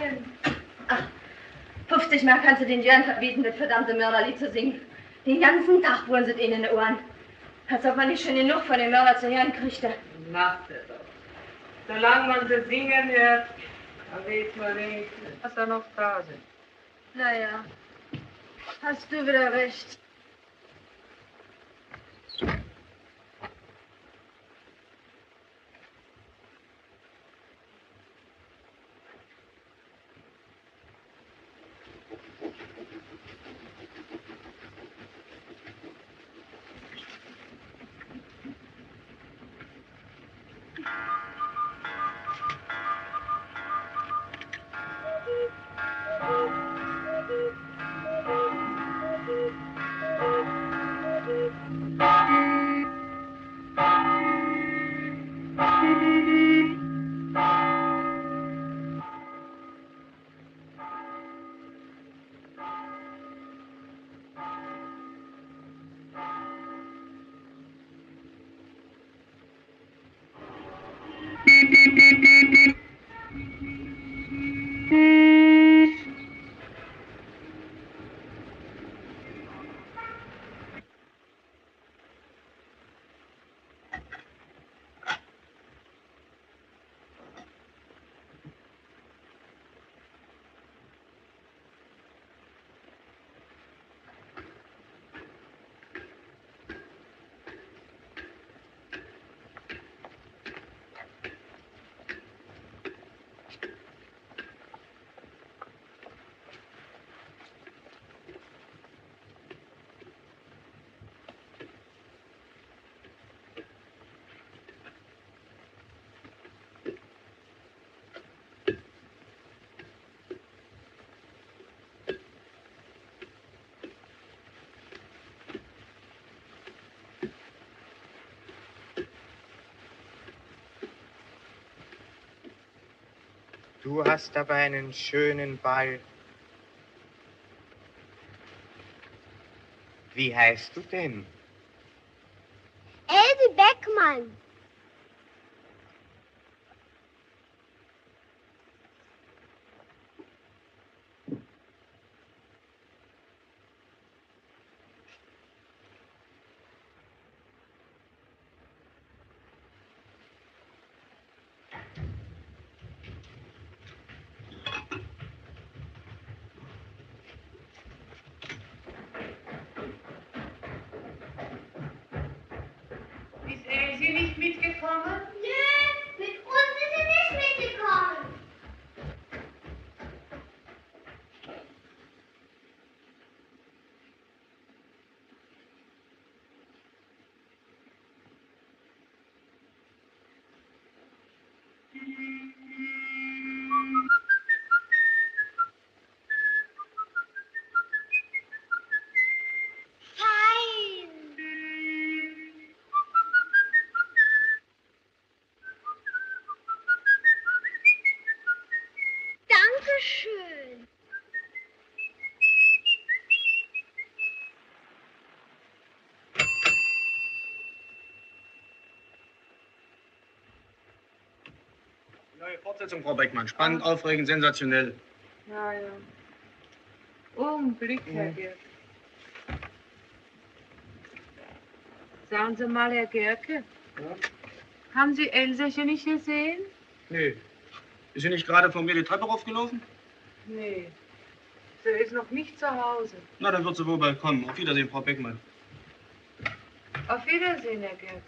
Denn? Ach, 50 Mark kannst du den Jörn verbieten, das verdammte Mörderlied zu singen. Den ganzen Tag wollen sie in den Ohren. Als ob man nicht schon genug von dem Mörder zu hören kriegte. Macht er doch. Solange man sie singen hört, dann weiß man wenigstens, dass er noch da sind. Naja, hast du wieder recht. beep beep beep Du hast aber einen schönen Ball. Wie heißt du denn? Else Beckmann. Ist Elsie nicht mitgekommen? Nö, mit uns ist sie nicht mitgekommen. Fein. Dankeschön. Neue Fortsetzung, Frau Beckmann. Spannend, aufregend, sensationell. Ja, ja. Augenblick, Herr Gerke. Sagen Sie mal, Herr Gerke, haben Sie Elsäche nicht gesehen? Nee. Ist sie nicht gerade von mir die Treppe raufgelaufen? Nee. Sie ist noch nicht zu Hause. Na, dann wird sie wohl bald kommen. Auf Wiedersehen, Frau Beckmann. Auf Wiedersehen, Herr Gerke.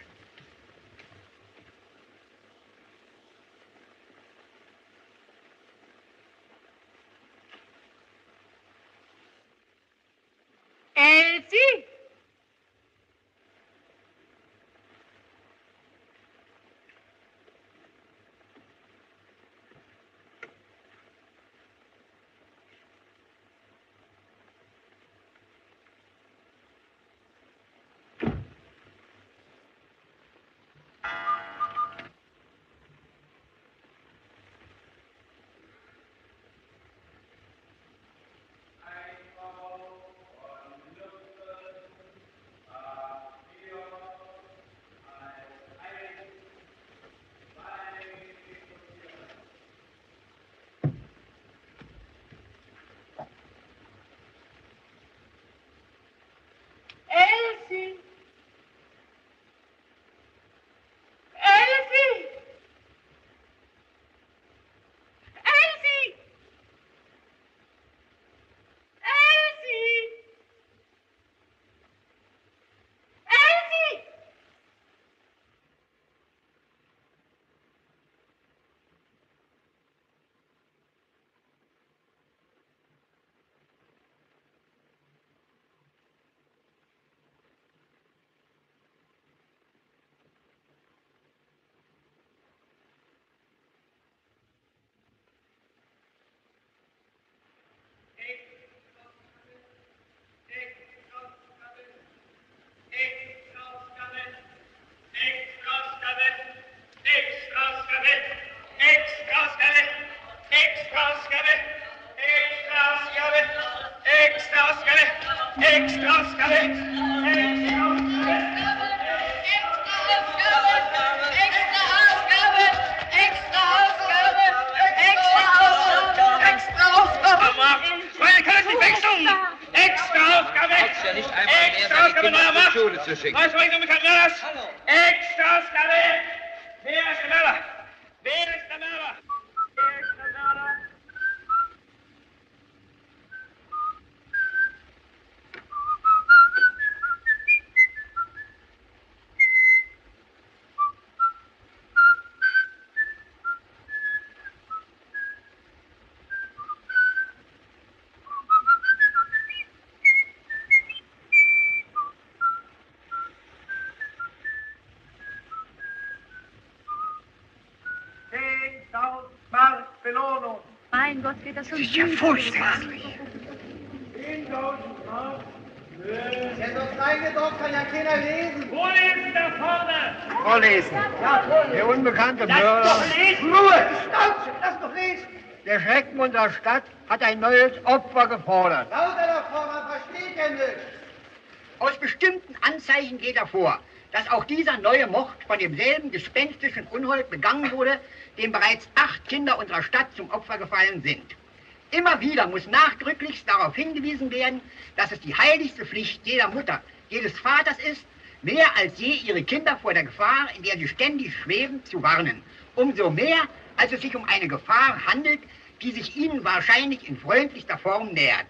Das ist ja furchtbar. Der doch reingedruckt, kann ja keiner lesen. Wo ist der vorne? Vorlesen. Der unbekannte Mörder. Ruhe! Schnauze! Lass doch lesen! Der Schrecken unserer Stadt hat ein neues Opfer gefordert. Lauter davor, man versteht ja nicht. Aus bestimmten Anzeichen geht hervor, dass auch dieser neue Mord von demselben gespenstischen Unhold begangen wurde, dem bereits acht Kinder unserer Stadt zum Opfer gefallen sind. Immer wieder muss nachdrücklichst darauf hingewiesen werden, dass es die heiligste Pflicht jeder Mutter, jedes Vaters ist, mehr als je ihre Kinder vor der Gefahr, in der sie ständig schweben, zu warnen. Umso mehr, als es sich um eine Gefahr handelt, die sich ihnen wahrscheinlich in freundlichster Form nähert.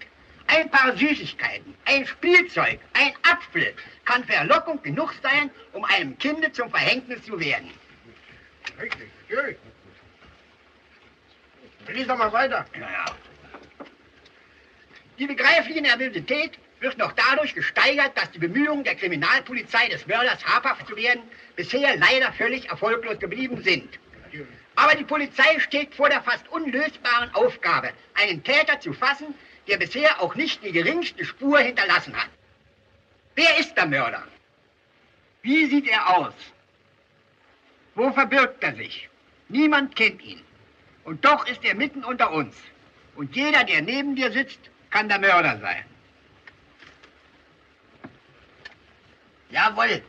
Ein paar Süßigkeiten, ein Spielzeug, ein Apfel kann Verlockung genug sein, um einem Kinde zum Verhängnis zu werden. Richtig, natürlich. Lies doch mal weiter. Naja. Die begreifliche Nervosität wird noch dadurch gesteigert, dass die Bemühungen der Kriminalpolizei des Mörders habhaft zu werden bisher leider völlig erfolglos geblieben sind. Aber die Polizei steht vor der fast unlösbaren Aufgabe, einen Täter zu fassen, der bisher auch nicht die geringste Spur hinterlassen hat. Wer ist der Mörder? Wie sieht er aus? Wo verbirgt er sich? Niemand kennt ihn. Und doch ist er mitten unter uns. Und jeder, der neben dir sitzt, kann der Mörder sein. Jawohl.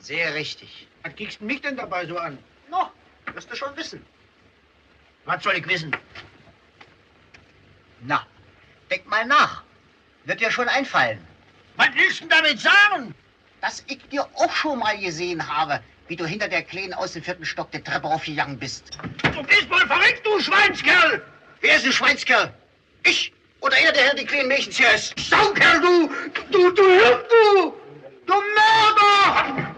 Sehr richtig. Was kriegst du mich denn dabei so an? No, wirst du schon wissen. Was soll ich wissen? Na, denk mal nach. Wird dir schon einfallen. Was willst du damit sagen? Dass ich dir auch schon mal gesehen habe, wie du hinter der Kleinen aus dem vierten Stock der Treppe aufgegangen bist. Du bist wohl verrückt, du Schweinskerl! Wer ist ein Schweinskerl? Ich? Oder einer der Herren die kleinen Mädchen zuerst? Saukerl, du! Du, du Hirn, du! Du Mörder!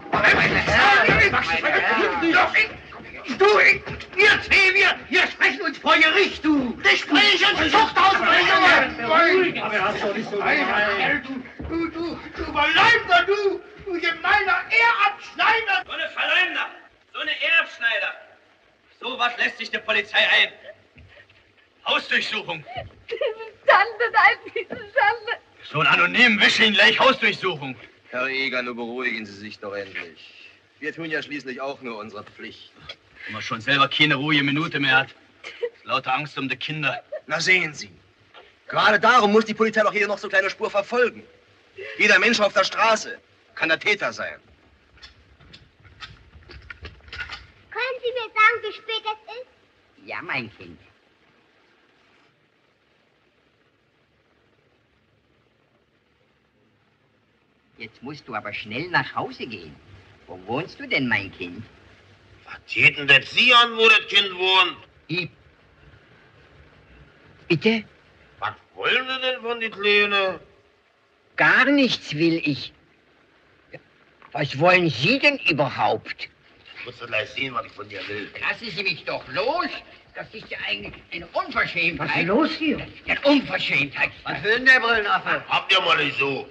Du, ihr zwei, wir, wir sprechen uns vor Gericht, du! Das spreche ich ins Zuchthaus, mein Junge! Aber er hat doch nicht so Du, du, du Verleumder, du! Du gemeiner Ehrabschneider! So eine Verleumder, so eine Erbschneider. So was lässt sich der Polizei ein. Hausdurchsuchung. Schande, nein, diese Schande. So einen anonymen Wischling gleich Hausdurchsuchung. Herr Eger, nur beruhigen Sie sich doch endlich. Wir tun ja schließlich auch nur unsere Pflicht. Wenn man schon selber keine ruhige Minute mehr hat. Lauter Angst um die Kinder. Na sehen Sie. Gerade darum muss die Polizei doch hier noch so kleine Spur verfolgen. Jeder Mensch auf der Straße kann der Täter sein. Können Sie mir sagen, wie spät es ist? Ja, mein Kind. Jetzt musst du aber schnell nach Hause gehen. Wo wohnst du denn, mein Kind? Was geht denn das Sie an, wo das Kind wohnt? Ich. Bitte? Was wollen Sie denn von die Kleine? Gar nichts will ich. Was wollen Sie denn überhaupt? Ich muss doch gleich sehen, was ich von dir will. Lassen Sie mich doch los. Das ist ja eigentlich eine Unverschämtheit. Was ist los hier? Ja, Unverschämtheit. Was will denn der Brillenaffe? Habt ihr mal nicht so?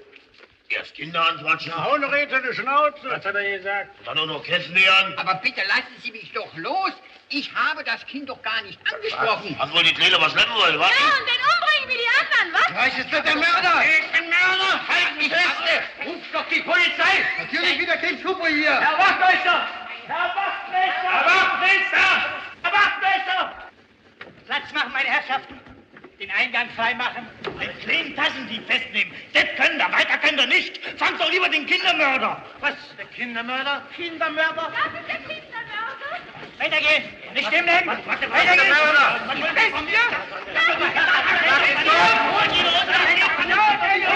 Erst Kinder anquatschen, Hau noch hinter die Schnauze! Was hat er gesagt? dann nur noch kennenlernen. Aber bitte lassen Sie mich doch los. Ich habe das Kind doch gar nicht angesprochen. Was wohl die Kleine was schleppen wollen, was? Ja, und den umbringen wie die anderen, was? Was ist das der Mörder? Ich bin Mörder. Halt mich fest. Ruf doch die Polizei. Natürlich wieder kein Schupper hier! Herr Wachtmeister! Herr Wachtmeister! Herr Wachtmeister! Herr Wachtmeister! Platz machen, meine Herrschaften. Den Eingang freimachen. Den kleinen Tassendieb festnehmen. Das können wir, weiter können wir nicht. Fangt doch lieber den Kindermörder. Was? Der Kindermörder? Kindermörder? Das ist der Kindermörder. Weitergehen. Nicht stehen bleiben. Weitergehen. Weitergehen. Was will das von mir? Das ist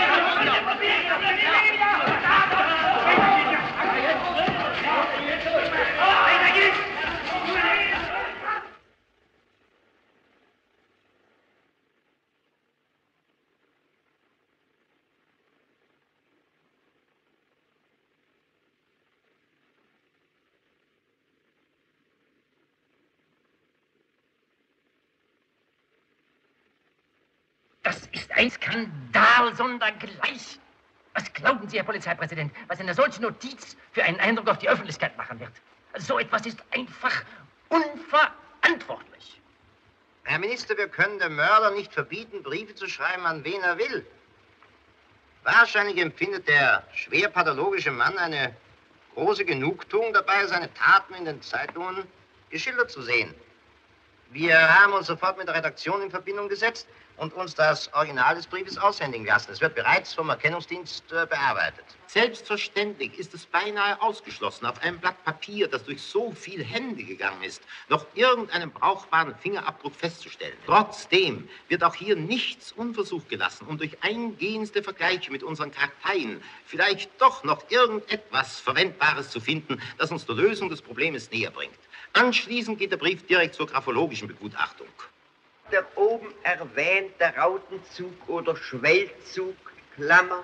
ein Skandal sondergleich. Was glauben Sie, Herr Polizeipräsident, was eine solche Notiz für einen Eindruck auf die Öffentlichkeit machen wird? So etwas ist einfach unverantwortlich. Herr Minister, wir können dem Mörder nicht verbieten, Briefe zu schreiben, an wen er will. Wahrscheinlich empfindet der schwer pathologische Mann eine große Genugtuung dabei, seine Taten in den Zeitungen geschildert zu sehen. Wir haben uns sofort mit der Redaktion in Verbindung gesetzt und uns das Original des Briefes aushändigen lassen. Es wird bereits vom Erkennungsdienst äh, bearbeitet. Selbstverständlich ist es beinahe ausgeschlossen, auf einem Blatt Papier, das durch so viele Hände gegangen ist, noch irgendeinen brauchbaren Fingerabdruck festzustellen. Trotzdem wird auch hier nichts unversucht gelassen, um durch eingehendste Vergleiche mit unseren Karteien vielleicht doch noch irgendetwas Verwendbares zu finden, das uns der Lösung des Problems näher bringt. Anschließend geht der Brief direkt zur graphologischen Begutachtung. Der oben erwähnte Rautenzug oder Schwellzug, Klammer,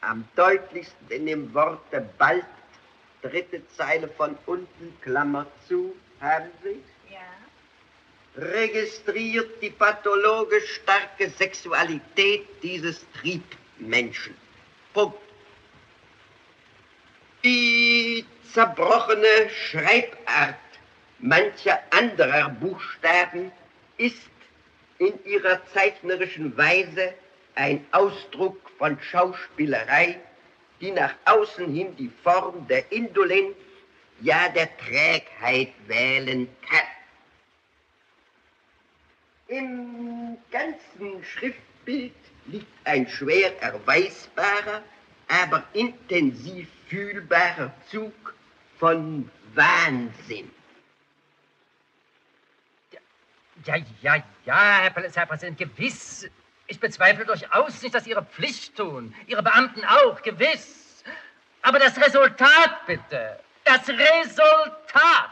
am deutlichsten in dem Worte bald, dritte Zeile von unten, Klammer zu, haben Sie? Ja. Registriert die pathologisch starke Sexualität dieses Triebmenschen. Punkt. Die zerbrochene Schreibart mancher anderer Buchstaben ist in ihrer zeichnerischen Weise ein Ausdruck von Schauspielerei, die nach außen hin die Form der Indolenz, ja der Trägheit wählen kann. Im ganzen Schriftbild liegt ein schwer erweisbarer, aber intensiv fühlbarer Zug von Wahnsinn. Ja, ja, ja, Herr Polizeipräsident, gewiss. Ich bezweifle durchaus nicht, dass Ihre Pflicht tun. Ihre Beamten auch, gewiss. Aber das Resultat, bitte. Das Resultat.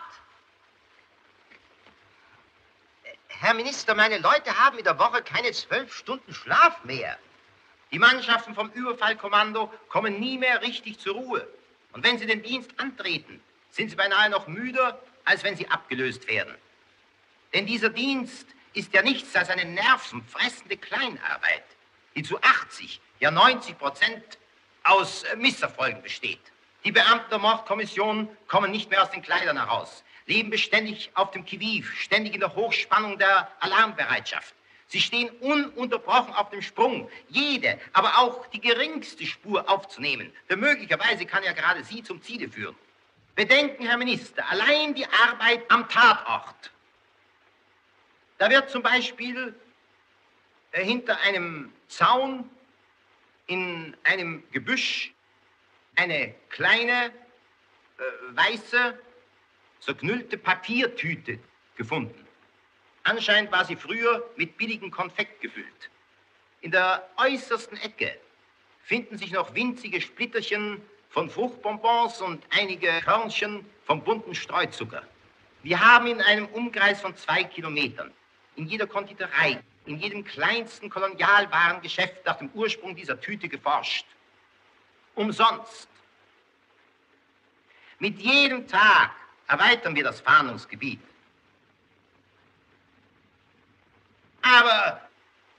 Herr Minister, meine Leute haben in der Woche keine zwölf Stunden Schlaf mehr. Die Mannschaften vom Überfallkommando kommen nie mehr richtig zur Ruhe. Und wenn sie den Dienst antreten, sind sie beinahe noch müder, als wenn sie abgelöst werden. Denn dieser Dienst ist ja nichts als eine nervenfressende Kleinarbeit, die zu 80, ja 90 Prozent aus äh, Misserfolgen besteht. Die Beamten der Mordkommission kommen nicht mehr aus den Kleidern heraus, leben beständig auf dem Kiviv, ständig in der Hochspannung der Alarmbereitschaft. Sie stehen ununterbrochen auf dem Sprung, jede, aber auch die geringste Spur aufzunehmen. Denn möglicherweise kann ja gerade sie zum Ziele führen. Bedenken, Herr Minister, allein die Arbeit am Tatort. Da wird zum Beispiel äh, hinter einem Zaun in einem Gebüsch eine kleine, äh, weiße, zerknüllte Papiertüte gefunden. Anscheinend war sie früher mit billigem Konfekt gefüllt. In der äußersten Ecke finden sich noch winzige Splitterchen von Fruchtbonbons und einige Körnchen vom bunten Streuzucker. Wir haben in einem Umkreis von zwei Kilometern in jeder Konditorei, in jedem kleinsten Kolonialwarengeschäft nach dem Ursprung dieser Tüte geforscht. Umsonst. Mit jedem Tag erweitern wir das Fahndungsgebiet. Aber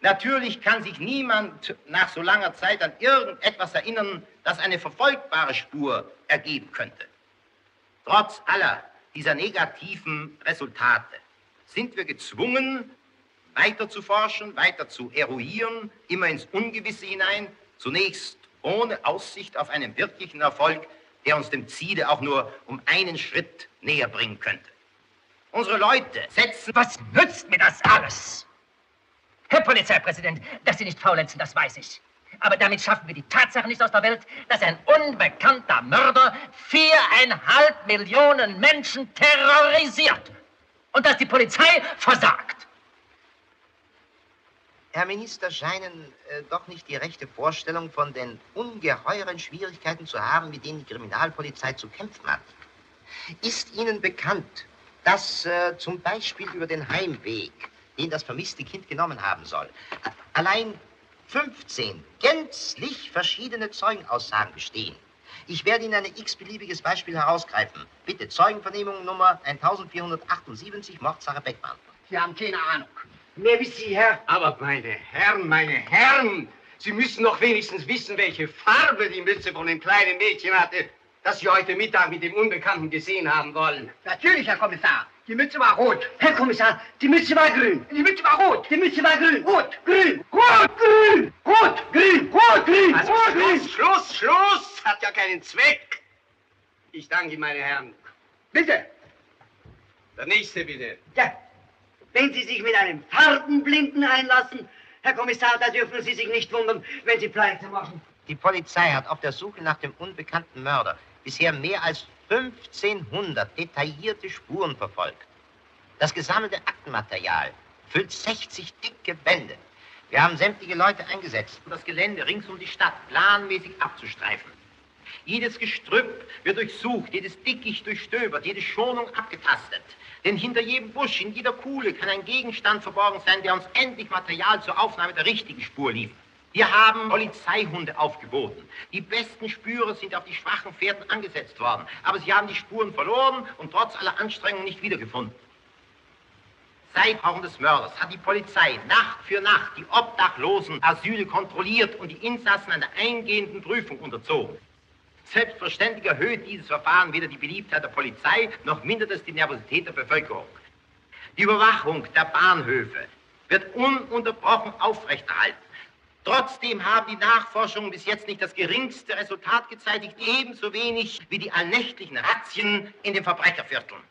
natürlich kann sich niemand nach so langer Zeit an irgendetwas erinnern, das eine verfolgbare Spur ergeben könnte. Trotz aller dieser negativen Resultate sind wir gezwungen, weiter zu forschen, weiter zu eruieren, immer ins Ungewisse hinein, zunächst ohne Aussicht auf einen wirklichen Erfolg, der uns dem Ziele auch nur um einen Schritt näher bringen könnte. Unsere Leute setzen... Was nützt mir das alles? Herr Polizeipräsident, dass Sie nicht faulenzen, das weiß ich. Aber damit schaffen wir die Tatsache nicht aus der Welt, dass ein unbekannter Mörder viereinhalb Millionen Menschen terrorisiert und dass die Polizei versagt. Herr Minister, scheinen äh, doch nicht die rechte Vorstellung von den ungeheuren Schwierigkeiten zu haben, mit denen die Kriminalpolizei zu kämpfen hat. Ist Ihnen bekannt, dass äh, zum Beispiel über den Heimweg, den das vermisste Kind genommen haben soll, allein 15 gänzlich verschiedene Zeugenaussagen bestehen? Ich werde Ihnen ein x-beliebiges Beispiel herausgreifen. Bitte, Zeugenvernehmung Nummer 1478, Mordsache Beckmann. Sie haben keine Ahnung. Mehr wie Sie, Herr. Aber meine Herren, meine Herren, Sie müssen doch wenigstens wissen, welche Farbe die Mütze von dem kleinen Mädchen hatte, das Sie heute Mittag mit dem Unbekannten gesehen haben wollen. Natürlich, Herr Kommissar. Die Mütze war rot. Herr Kommissar, die Mütze war grün. Die Mütze war rot. Die Mütze war grün. Rot, grün. Rot, grün. Rot, grün. Rot, grün. Also Rot, Schluss, grün. Schluss, Schluss. Hat ja keinen Zweck. Ich danke Ihnen, meine Herren. Bitte. Der nächste, bitte. Ja, wenn Sie sich mit einem Farbenblinden einlassen, Herr Kommissar, da dürfen Sie sich nicht wundern, wenn Sie Pleite machen. Die Polizei hat auf der Suche nach dem unbekannten Mörder bisher mehr als 1500 detaillierte Spuren verfolgt. Das gesammelte Aktenmaterial füllt 60 dicke Bände. Wir haben sämtliche Leute eingesetzt, um das Gelände rings um die Stadt planmäßig abzustreifen. Jedes Gestrüpp wird durchsucht, jedes Dickicht durchstöbert, jede Schonung abgetastet. Denn hinter jedem Busch, in jeder Kuhle kann ein Gegenstand verborgen sein, der uns endlich Material zur Aufnahme der richtigen Spur liefert. Wir haben Polizeihunde aufgeboten. Die besten Spürer sind auf die schwachen Pferden angesetzt worden. Aber sie haben die Spuren verloren und trotz aller Anstrengungen nicht wiedergefunden. Seit Horn des Mörders hat die Polizei Nacht für Nacht die obdachlosen Asyle kontrolliert und die Insassen einer eingehenden Prüfung unterzogen. Selbstverständlich erhöht dieses Verfahren weder die Beliebtheit der Polizei, noch mindert es die Nervosität der Bevölkerung. Die Überwachung der Bahnhöfe wird ununterbrochen aufrechterhalten. Trotzdem haben die Nachforschungen bis jetzt nicht das geringste Resultat gezeitigt, ebenso wenig wie die allnächtlichen Razzien in den Verbrechervierteln.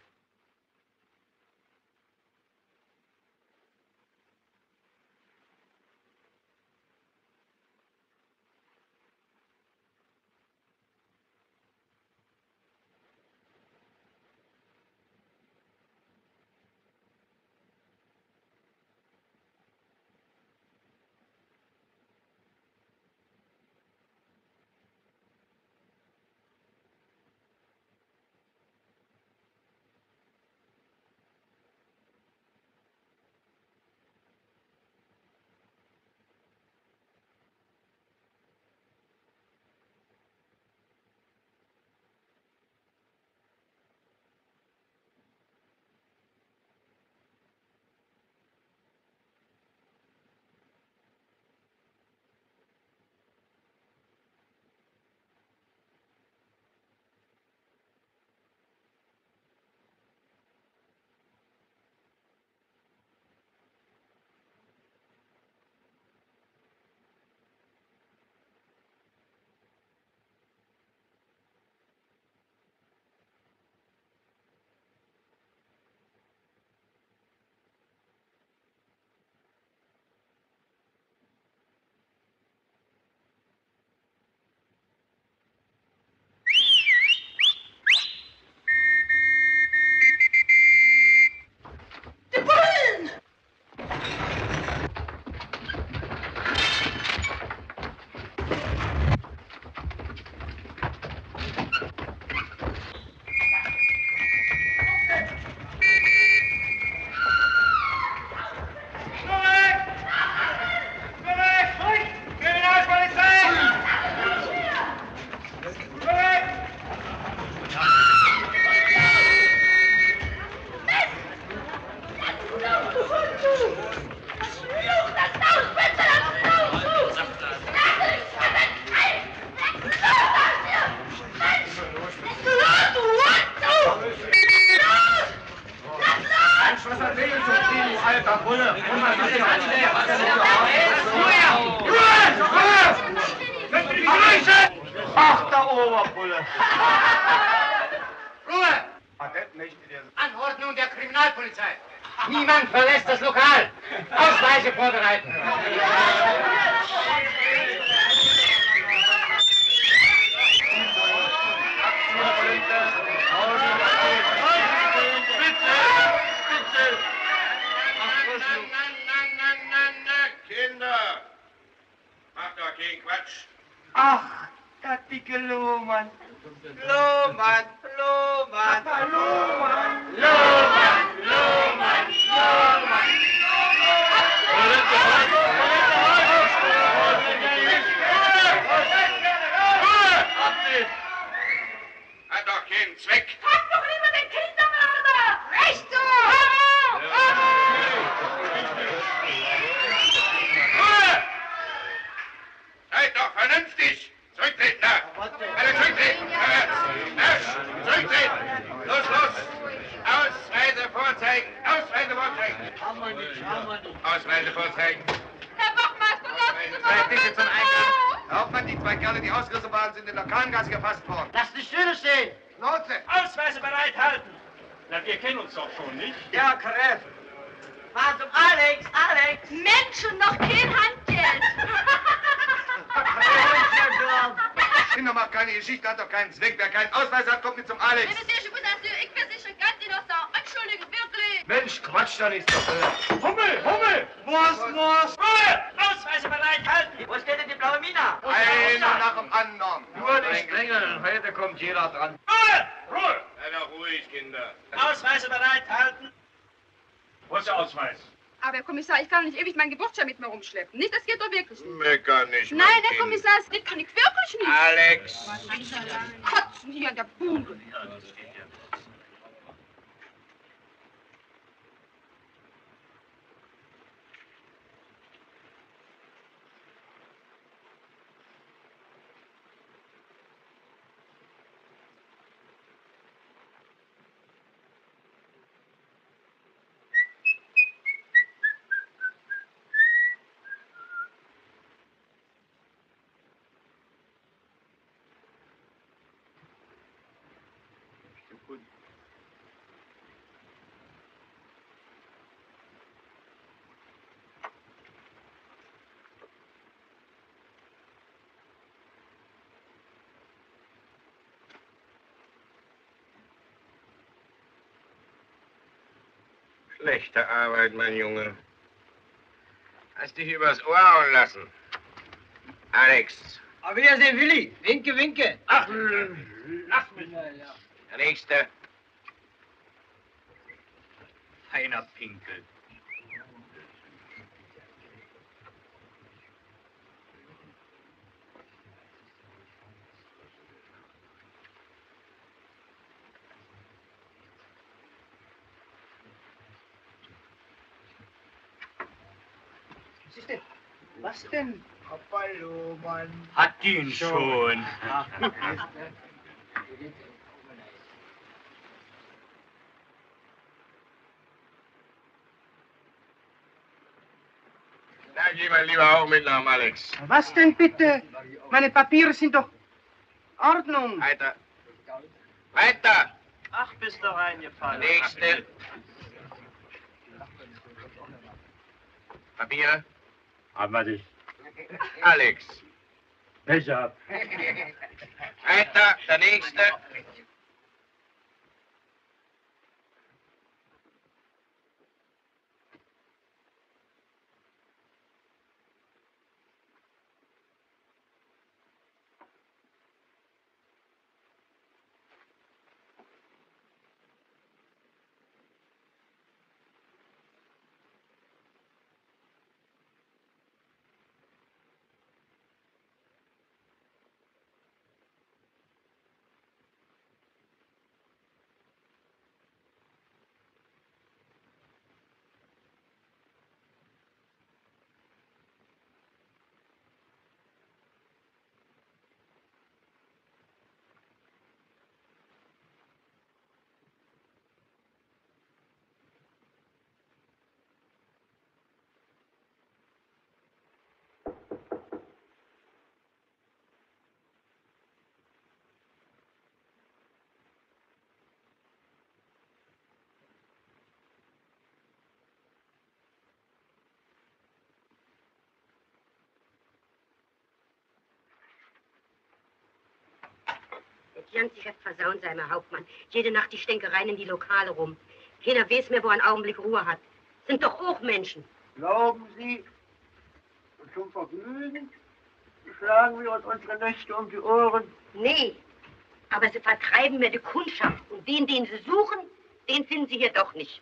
Hat doch keinen Zweck. Pack doch lieber den Kindermörder! Recht so! Ruhe! Seid doch vernünftig! Zurücktreten da! Alle zurücktreten! Marsch! Zurücktreten! Los, los! Ausweise vorzeigen! Ausweise vorzeigen! Ausweise vorzeigen! Herr Wachmeister, lassen Sie Zwei mal Tische zum Eingang. Herr Hauptmann, die zwei Kerle, die ausgerissen waren, sind in der Kahngase gefasst worden. Lass die Stühle stehen. Notze! Ausweise bereithalten! Na, wir schon, nicht? Ja, Kräf. Fahr zum Alex, Alex. Menschen, noch kein Handgeld! Kinder, macht keine Geschichte, hat doch keinen Zweck. Wer keinen Ausweis hat, kommt nicht zum Alex. Ich versichere ganz Innocent. Entschuldigung, wirklich. Mensch, Quatsch doch nicht so. Hummel, Hummel! Was, was? Ruhe! Ausweise bereithalten! Wo steht denn die blaue Mina? Einer nach dem anderen. Nur nicht drängeln, heute kommt jeder dran. Ruhe! Ruhe! Sei doch ruhig, Kinder. Ausweise bereithalten! Wo ist der Ausweis? Aber Herr Kommissar, ich kann nicht ewig meinen Geburtsschein mit mir rumschleppen. Nicht, das geht doch wirklich nicht. Mecker nicht, Nein, Herr Kind. Kommissar, das kann ich wirklich nicht. Alex! Kotzen hier an der Bude. Schlechte Arbeit, mein Junge. Hast dich übers Ohr hauen lassen. Alex, Auf Wiedersehen, Willi. Winke, winke. Ach, lass mich! der Nächste. Feiner Pinkel. Was denn? Papa Lohmann. Hat ihn schon. Da geh mal lieber auch mit nach dem Alex. Was denn bitte? Meine Papiere sind doch Ordnung. Weiter. Weiter. Ach, bist du reingefallen. Nächste. Papier. Aber dich. Alex. Pech ab. Weiter. Der Nächste. Ganze Geschäft versauen, sei mir Hauptmann. Jede Nacht die Stänkereien in die Lokale rum. Keiner weiß mehr, wo einen Augenblick Ruhe hat. Sind doch auch Menschen. Glauben Sie, zum Vergnügen schlagen wir uns unsere Nächte um die Ohren? Nee, aber sie vertreiben mir die Kundschaft. Und den, den sie suchen, den finden sie hier doch nicht.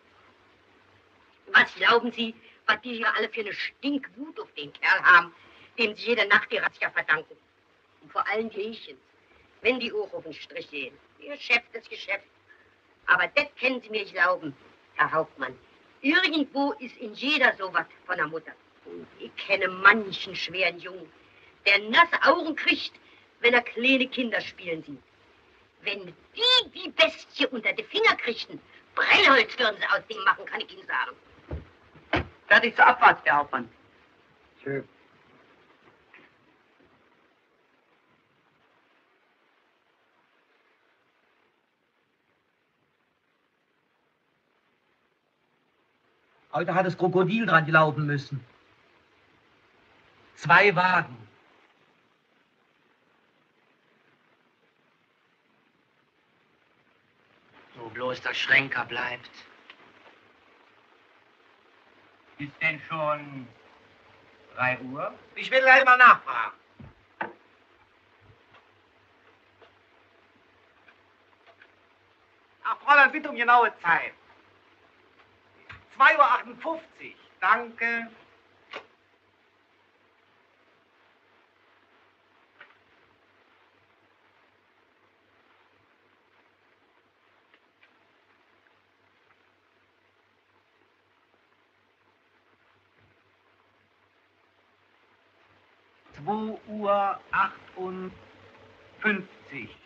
Was glauben Sie, was die hier alle für eine Stinkwut auf den Kerl haben, dem sie jede Nacht die Razzia verdanken? Und vor allem die Hähnchen, wenn die auch auf den Strich gehen. Ihr Geschäft ist Geschäft. Aber das können Sie mir glauben, Herr Hauptmann. Irgendwo ist in jeder sowas von der Mutter. Und ich kenne manchen schweren Jungen, der nasse Augen kriegt, wenn er kleine Kinder spielen sieht. Wenn die die Bestie unter die Finger kriegten, Brennholz würden sie aus dem machen, kann ich Ihnen sagen. Fertig zur Abfahrt, Herr Hauptmann. Schön. Heute hat das Krokodil dran laufen müssen. Zwei Wagen. So bloß der Schränker bleibt. Ist denn schon 3 Uhr? Ich will gleich mal nachfragen. Ach, Fräulein, bitte um genaue Zeit. 2.58 Uhr. Danke. Zwei Uhr achtundfünfzig.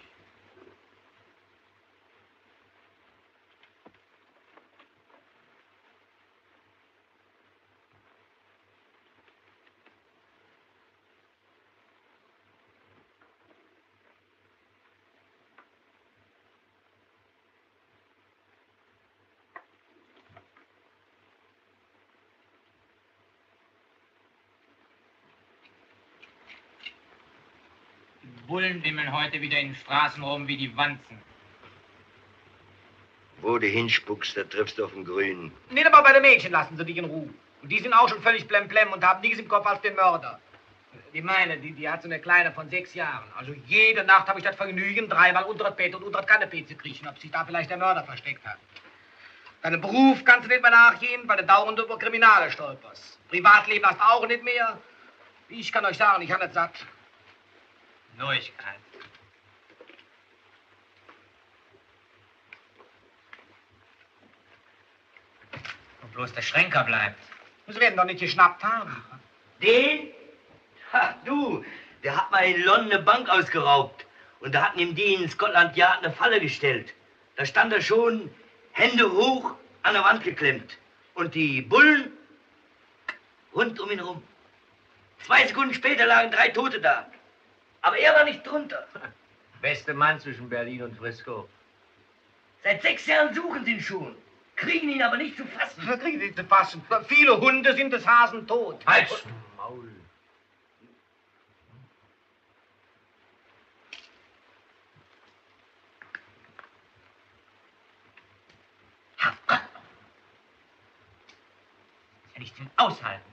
Bullen wimmeln heute wieder in den Straßen rum wie die Wanzen. Wo du hinspuckst, da triffst du auf den Grünen. Nicht aber bei den Mädchen lassen Sie dich in Ruhe. Und die sind auch schon völlig blemblem und haben nichts im Kopf als den Mörder. Die meine, die, die hat so eine Kleine von sechs Jahren. Also jede Nacht habe ich das Vergnügen, dreimal unter das Bett und unter das Kanapee zu kriechen, ob sich da vielleicht der Mörder versteckt hat. Deinem Beruf kannst du nicht mehr nachgehen, weil du dauernd über Kriminale stolperst. Privatleben hast du auch nicht mehr. Ich kann euch sagen, ich habe nicht satt. Neuigkeit. Und bloß der Schränker bleibt. Sie werden doch nicht geschnappt haben. Den? Ha, du, der hat mal in London eine Bank ausgeraubt. Und da hatten ihm die in Scotland Yard eine Falle gestellt. Da stand er schon, Hände hoch, an der Wand geklemmt. Und die Bullen rund um ihn herum. Zwei Sekunden später lagen drei Tote da. Aber er war nicht drunter. Beste Mann zwischen Berlin und Frisco. Seit sechs Jahren suchen sie ihn schon. Kriegen ihn aber nicht zu fassen. Wir kriegen ihn zu fassen. Viele Hunde sind des Hasen tot. Halt! Maul. Das hätte ich zum Aushalten.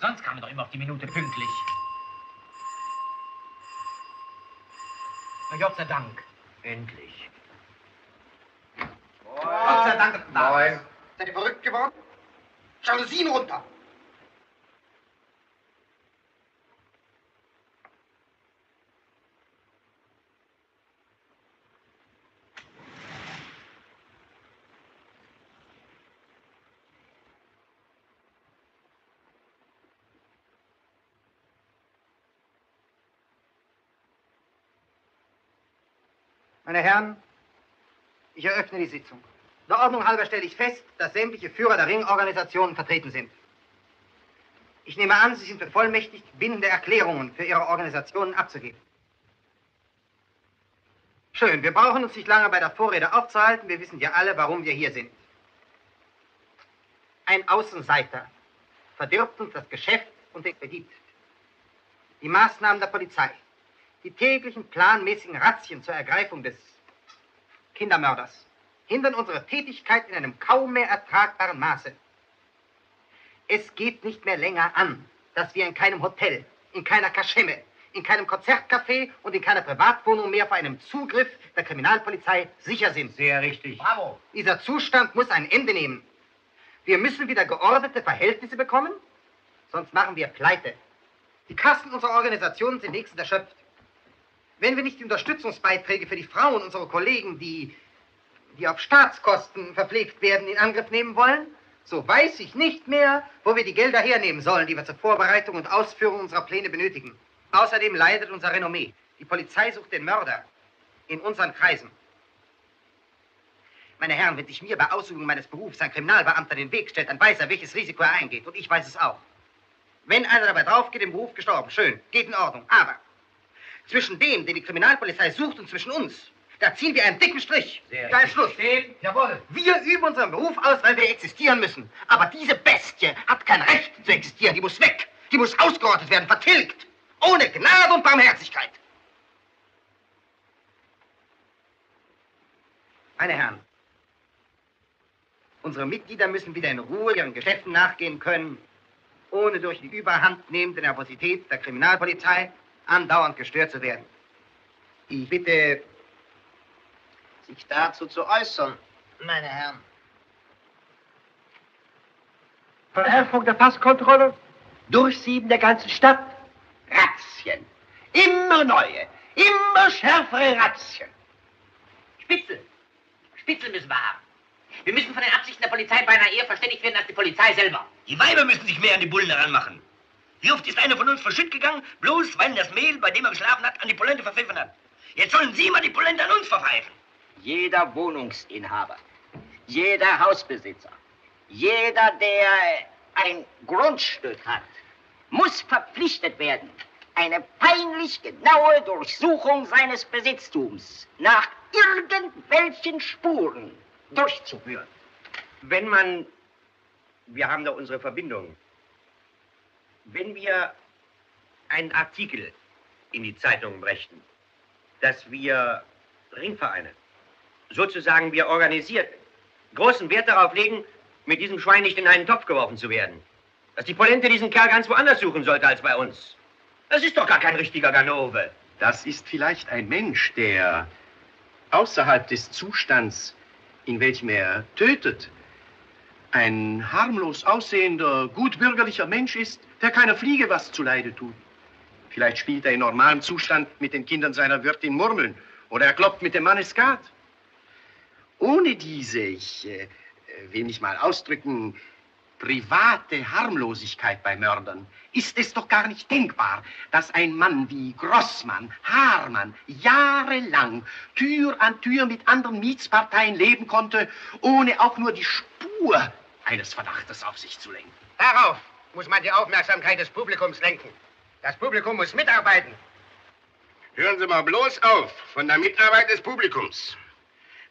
Sonst kam er doch immer auf die Minute pünktlich. Na, Gott sei Dank. Endlich. Gott sei Dank, Moin. Seid ihr verrückt geworden? Jalousien runter. Meine Herren, ich eröffne die Sitzung. Der Ordnung halber stelle ich fest, dass sämtliche Führer der Ringorganisationen vertreten sind. Ich nehme an, Sie sind bevollmächtigt, bindende Erklärungen für Ihre Organisationen abzugeben. Schön, wir brauchen uns nicht lange bei der Vorrede aufzuhalten. Wir wissen ja alle, warum wir hier sind. Ein Außenseiter verdirbt uns das Geschäft und den Kredit. Die Maßnahmen der Polizei, die täglichen planmäßigen Razzien zur Ergreifung des Kindermörders hindern unsere Tätigkeit in einem kaum mehr ertragbaren Maße. Es geht nicht mehr länger an, dass wir in keinem Hotel, in keiner Kaschemme, in keinem Konzertcafé und in keiner Privatwohnung mehr vor einem Zugriff der Kriminalpolizei sicher sind. Sehr richtig. Bravo. Dieser Zustand muss ein Ende nehmen. Wir müssen wieder geordnete Verhältnisse bekommen, sonst machen wir pleite. Die Kassen unserer Organisationen sind nächstens erschöpft. Wenn wir nicht die Unterstützungsbeiträge für die Frauen unserer Kollegen, die, die auf Staatskosten verpflegt werden, in Angriff nehmen wollen, so weiß ich nicht mehr, wo wir die Gelder hernehmen sollen, die wir zur Vorbereitung und Ausführung unserer Pläne benötigen. Außerdem leidet unser Renommee. Die Polizei sucht den Mörder in unseren Kreisen. Meine Herren, wenn sich mir bei Ausübung meines Berufs ein Kriminalbeamter in den Weg stellt, dann weiß er, welches Risiko er eingeht. Und ich weiß es auch. Wenn einer dabei draufgeht, im Beruf gestorben, schön, geht in Ordnung. Aber zwischen dem, den die Kriminalpolizei sucht, und zwischen uns, da ziehen wir einen dicken Strich. Sehr da ist Schluss. Stehen. Jawohl. Wir üben unseren Beruf aus, weil wir existieren müssen. Aber diese Bestie hat kein Recht zu existieren. Die muss weg. Die muss ausgerottet werden, vertilgt. Ohne Gnade und Barmherzigkeit. Meine Herren, unsere Mitglieder müssen wieder in Ruhe ihren Geschäften nachgehen können, ohne durch die überhandnehmende Nervosität der Kriminalpolizei andauernd gestört zu werden. Ich bitte, sich dazu zu äußern, meine Herren. Vererfung der Passkontrolle, Durchsieben der ganzen Stadt, Razzien. Immer neue, immer schärfere Razzien. Spitzel. Spitzel müssen wir haben. Wir müssen von den Absichten der Polizei beinahe eher verständigt werden als die Polizei selber. Die Weiber müssen sich mehr an die Bullen heranmachen. Wie oft ist einer von uns verschütt gegangen, bloß weil das Mehl, bei dem er geschlafen hat, an die Polente verpfiffen hat. Jetzt sollen Sie mal die Polente an uns verpfeifen. Jeder Wohnungsinhaber, jeder Hausbesitzer, jeder, der ein Grundstück hat, muss verpflichtet werden, eine peinlich genaue Durchsuchung seines Besitztums nach irgendwelchen Spuren durchzuführen. Wenn man, wir haben da unsere Verbindung, wenn wir einen Artikel in die Zeitung brächten, dass wir Ringvereine, sozusagen wir organisiert, großen Wert darauf legen, mit diesem Schwein nicht in einen Topf geworfen zu werden. Dass die Polente diesen Kerl ganz woanders suchen sollte als bei uns. Das ist doch gar kein richtiger Ganove. Das ist vielleicht ein Mensch, der außerhalb des Zustands, in welchem er tötet, ein harmlos aussehender, gutbürgerlicher Mensch ist, der keiner Fliege was zuleide tut. Vielleicht spielt er in normalem Zustand mit den Kindern seiner Wirtin Murmeln oder er kloppt mit dem Mann Skat. Ohne diese, ich äh, will mich mal ausdrücken, private Harmlosigkeit bei Mördern ist es doch gar nicht denkbar, dass ein Mann wie Grossmann, Haarmann jahrelang Tür an Tür mit anderen Mietsparteien leben konnte, ohne auch nur die Spur eines Verdachtes auf sich zu lenken. Darauf muss man die Aufmerksamkeit des Publikums lenken. Das Publikum muss mitarbeiten. Hören Sie mal bloß auf von der Mitarbeit des Publikums.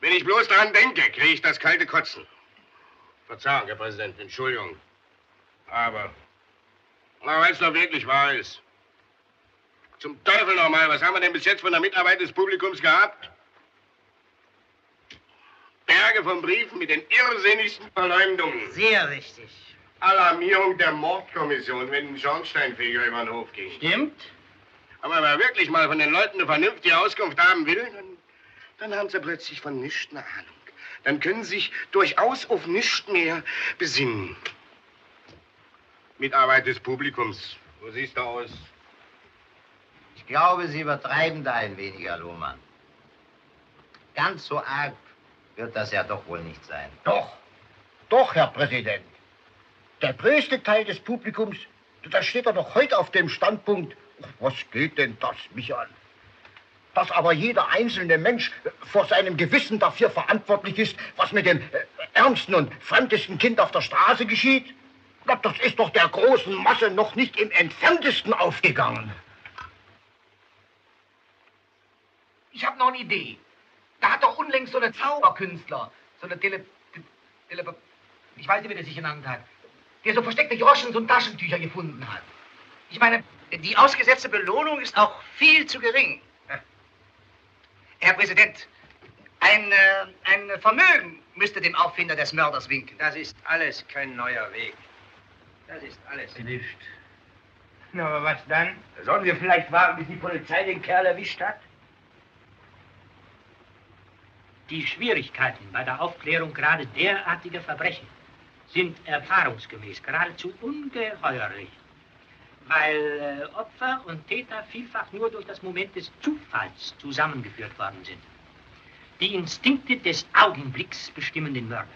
Wenn ich bloß daran denke, kriege ich das kalte Kotzen. Verzeihung, Herr Präsident, Entschuldigung. Aber, aber weil es doch wirklich wahr ist. Zum Teufel nochmal, was haben wir denn bis jetzt von der Mitarbeit des Publikums gehabt? Berge von Briefen mit den irrsinnigsten Verleumdungen. Sehr richtig. Alarmierung der Mordkommission, wenn ein Schornsteinfeger über den Hof ging. Stimmt. Aber wenn man wirklich mal von den Leuten eine vernünftige Auskunft haben will, dann, dann haben sie plötzlich von nichts eine Ahnung. Dann können sie sich durchaus auf nichts mehr besinnen. Mitarbeit des Publikums. Wo siehst du aus? Ich glaube, Sie übertreiben da ein wenig, Herr Lohmann. Ganz so arg wird das ja doch wohl nicht sein. Doch, doch, Herr Präsident. Der größte Teil des Publikums, da steht er doch heute auf dem Standpunkt, was geht denn das mich an? Dass aber jeder einzelne Mensch vor seinem Gewissen dafür verantwortlich ist, was mit dem äh, ärmsten und fremdesten Kind auf der Straße geschieht, das ist doch der großen Masse noch nicht im entferntesten aufgegangen. Ich habe noch eine Idee. Da hat doch unlängst so eine Zauberkünstler, so eine Tele... Tele ich weiß nicht, wie der sich genannt hat, der so versteckte Groschens und Taschentücher gefunden hat. Ich meine, die ausgesetzte Belohnung ist auch viel zu gering. Herr Präsident, ein, äh, ein Vermögen müsste dem Auffinder des Mörders winken. Das ist alles kein neuer Weg. Das ist alles nicht. Na, aber was dann? Sollen wir vielleicht warten, bis die Polizei den Kerl erwischt hat? Die Schwierigkeiten bei der Aufklärung gerade derartiger Verbrechen sind erfahrungsgemäß geradezu ungeheuerlich, weil äh, Opfer und Täter vielfach nur durch das Moment des Zufalls zusammengeführt worden sind. Die Instinkte des Augenblicks bestimmen den Mörder.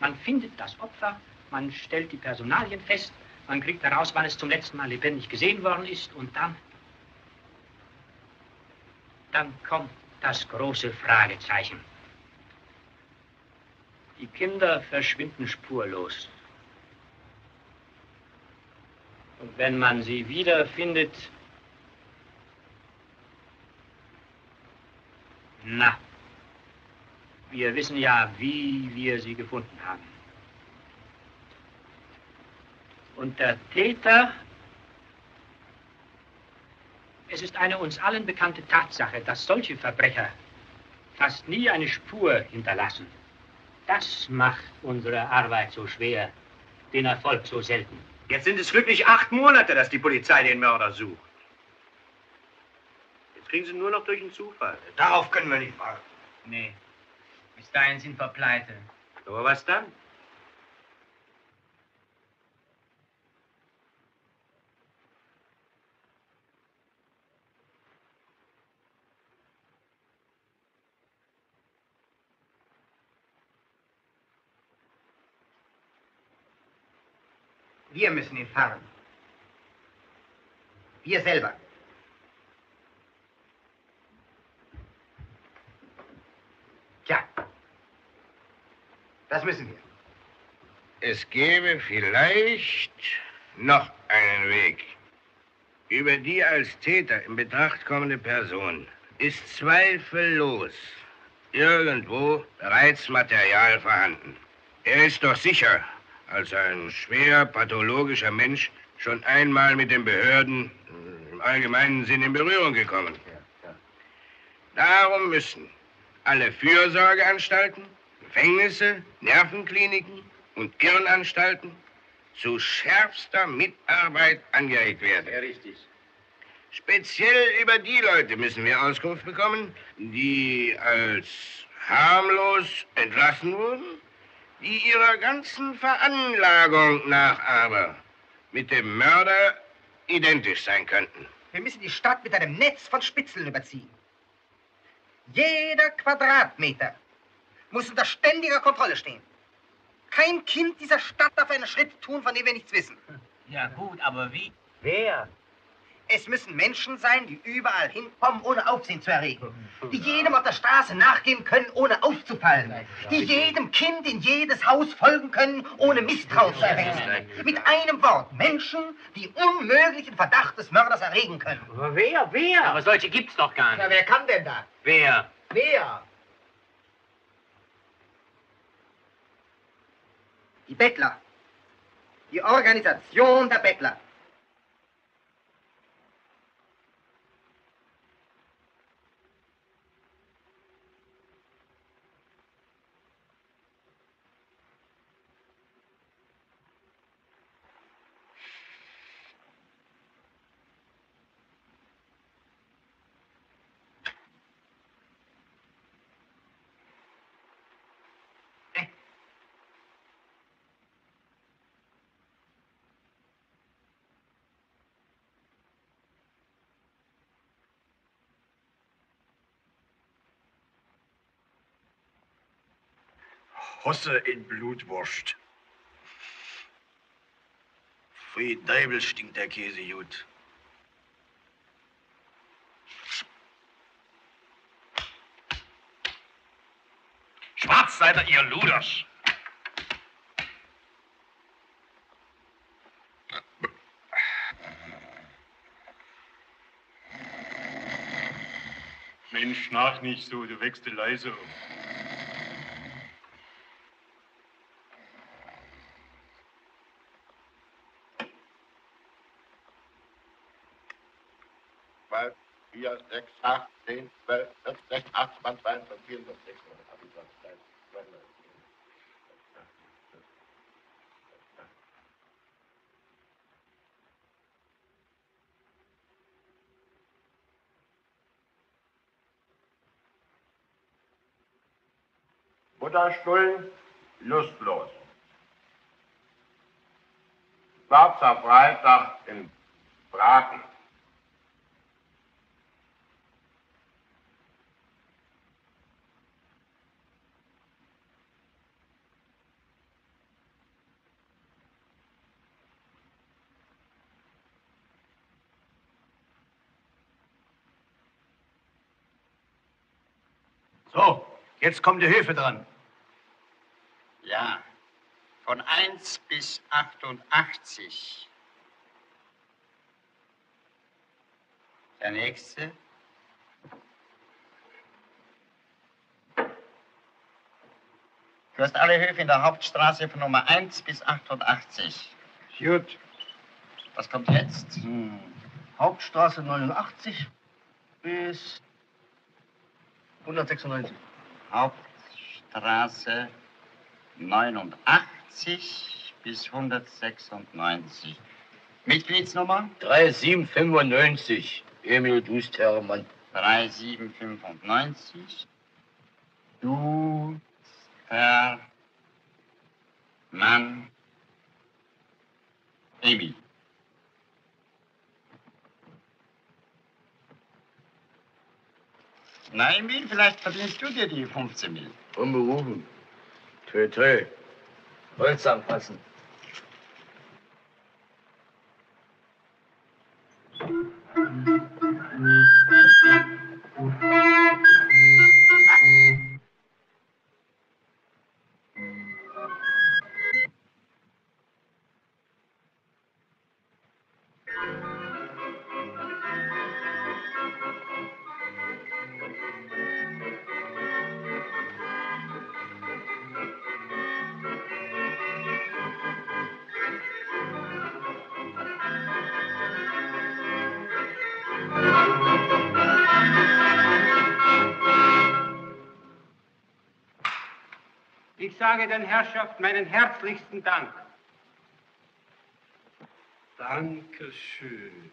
Man findet das Opfer, man stellt die Personalien fest, man kriegt heraus, wann es zum letzten Mal lebendig gesehen worden ist und dann, dann kommt das große Fragezeichen. Die Kinder verschwinden spurlos. Und wenn man sie wiederfindet, na, wir wissen ja, wie wir sie gefunden haben. Und der Täter, es ist eine uns allen bekannte Tatsache, dass solche Verbrecher fast nie eine Spur hinterlassen. Das macht unsere Arbeit so schwer, den Erfolg so selten. Jetzt sind es wirklich acht Monate, dass die Polizei den Mörder sucht. Jetzt kriegen sie nur noch durch den Zufall. Darauf können wir nicht warten. Nee. Bis dahin sind wir pleite. Aber was dann? Wir müssen ihn fahren. Wir selber. Tja, das müssen wir. Es gäbe vielleicht noch einen Weg. Über die als Täter in Betracht kommende Person ist zweifellos irgendwo bereits Material vorhanden. Er ist doch sicher als ein schwer pathologischer Mensch schon einmal mit den Behörden äh, im allgemeinen Sinn in Berührung gekommen. Darum müssen alle Fürsorgeanstalten, Gefängnisse, Nervenkliniken und Irrenanstalten zu schärfster Mitarbeit angeregt werden. Ja, richtig. Speziell über die Leute müssen wir Auskunft bekommen, die als harmlos entlassen wurden, die ihrer ganzen Veranlagung nach aber mit dem Mörder identisch sein könnten. Wir müssen die Stadt mit einem Netz von Spitzeln überziehen. Jeder Quadratmeter muss unter ständiger Kontrolle stehen. Kein Kind dieser Stadt darf einen Schritt tun, von dem wir nichts wissen. Ja gut, aber wie? Wer? Es müssen Menschen sein, die überall hinkommen, ohne Aufsehen zu erregen. Die jedem auf der Straße nachgehen können, ohne aufzufallen. Die jedem Kind in jedes Haus folgen können, ohne Misstrauen zu erwecken. Mit einem Wort, Menschen, die unmöglichen Verdacht des Mörders erregen können. Aber wer? Wer? Aber solche gibt's doch gar nicht. Na, wer kann denn da? Wer? Wer? Die Bettler. Die Organisation der Bettler. Hosse in Blutwurst. Pfui Deibel stinkt der Käse gut. Schwarz seid ihr, Luders. Mensch, schnarch nicht so, du wächst leise auf. 4, 6, 8, 10, 12, 14, 16, 18, 20, 22, 24, 26, 27, Mutterstullen lustlos. Schwarzer Freitag in Braten. So, jetzt kommen die Höfe dran. Ja, von 1 bis 88. Der nächste. Du hast alle Höfe in der Hauptstraße von Nummer 1 bis 88. Gut. Was kommt jetzt? Hm. Hauptstraße 89 bis 196. Hauptstraße 89 bis 196. Mitgliedsnummer? 3795. Emil Dust Hermann. 3795. Du, Herr, Mann, Emil. Na, Emil, vielleicht verdienst du dir die 15 Mil. Unberufen. Tö, tö. Holz anfassen. Ich sage den Herrschaften meinen herzlichsten Dank. Dankeschön.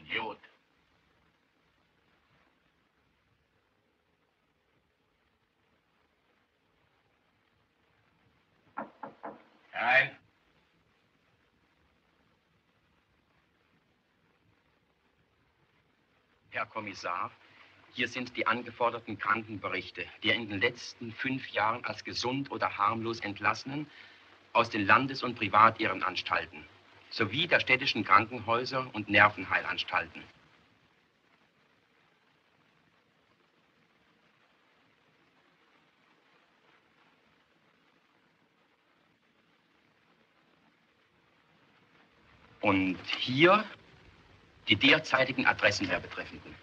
Idiot. Nein. Herr Kommissar, hier sind die angeforderten Krankenberichte der in den letzten fünf Jahren als gesund oder harmlos Entlassenen aus den Landes- und Privatehrenanstalten sowie der städtischen Krankenhäuser und Nervenheilanstalten. Und hier die derzeitigen Adressen der Betreffenden.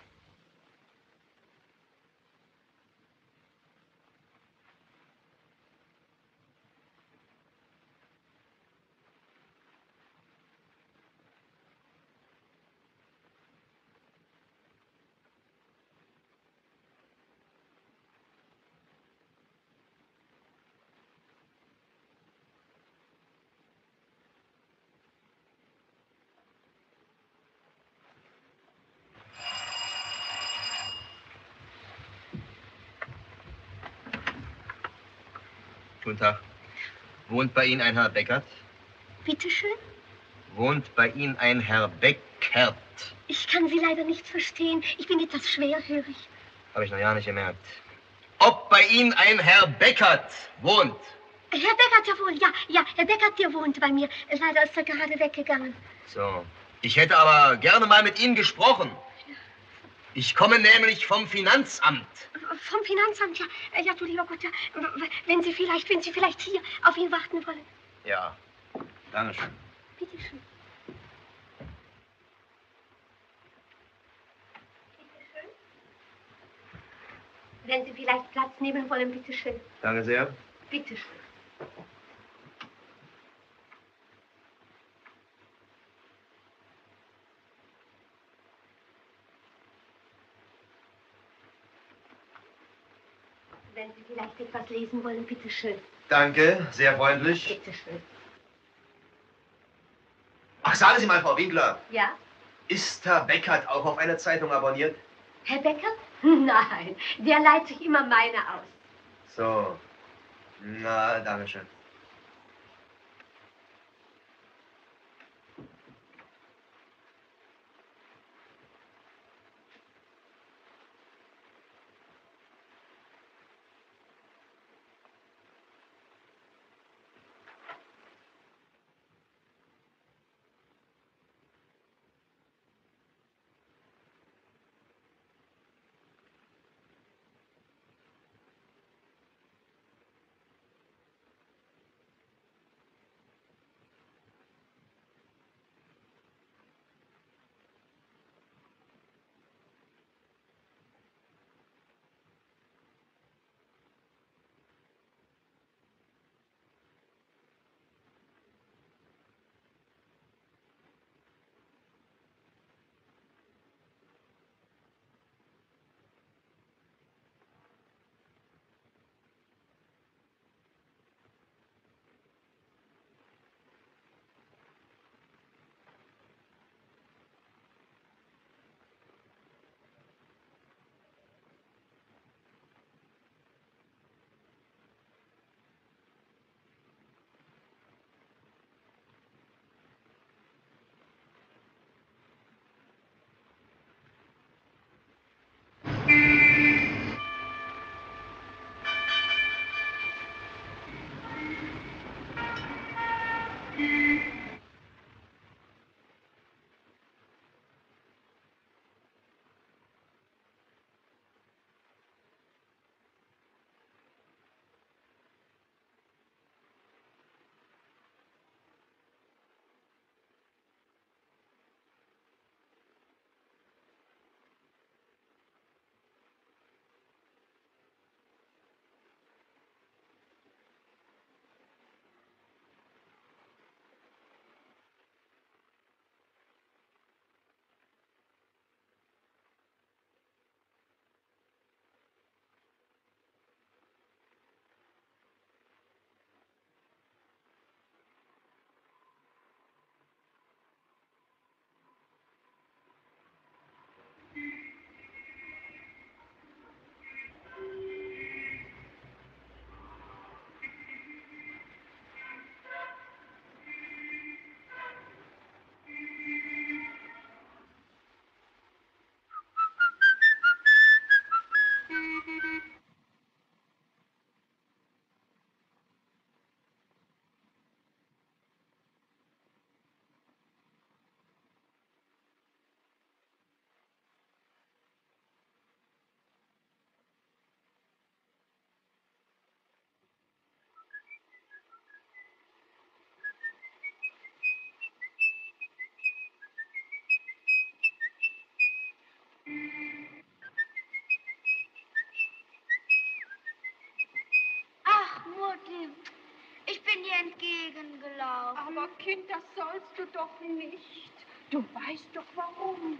Guten Tag. Wohnt bei Ihnen ein Herr Beckert? Bitte schön? Wohnt bei Ihnen ein Herr Beckert? Ich kann Sie leider nicht verstehen. Ich bin etwas schwerhörig. Habe ich noch ja nicht gemerkt. Ob bei Ihnen ein Herr Beckert wohnt? Herr Beckert, ja wohl, ja, ja, Herr Beckert, der wohnt bei mir. Leider ist er gerade weggegangen. So. Ich hätte aber gerne mal mit Ihnen gesprochen. Ich komme nämlich vom Finanzamt. Vom Finanzamt, ja. Äh, Ja, du lieber Gott, ja. Wenn Sie vielleicht, wenn Sie vielleicht hier auf ihn warten wollen. Ja. Dankeschön. Bitte schön. Wenn Sie vielleicht Platz nehmen wollen, bitte schön. Danke sehr. Bitte schön. Wenn Sie etwas lesen wollen, bitte schön. Danke, sehr freundlich. Bitte schön. Ach, sagen Sie mal, Frau Winkler, Ja? ist Herr Beckert auch auf eine Zeitung abonniert? Herr Becker? Nein, der leiht sich immer meine aus. So. Na, Dankeschön. Ach, Mutti, ich bin dir entgegengelaufen. Aber Kind, das sollst du doch nicht. Du weißt doch warum.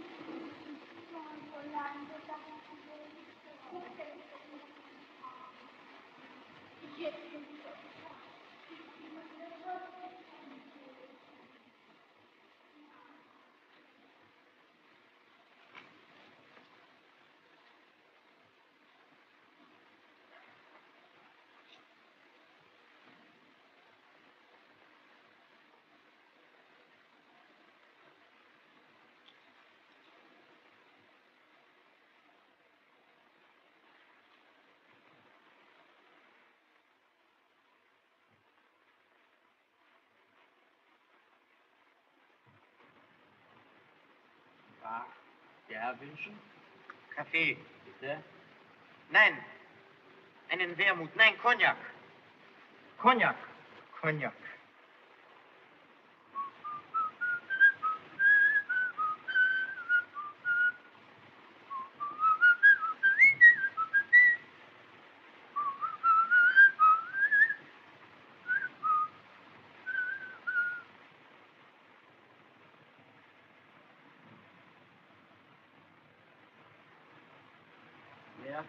Der Herr wünschen? Kaffee. Bitte? Nein. Einen Wermut. Nein, Cognac. Cognac. Cognac. Wer?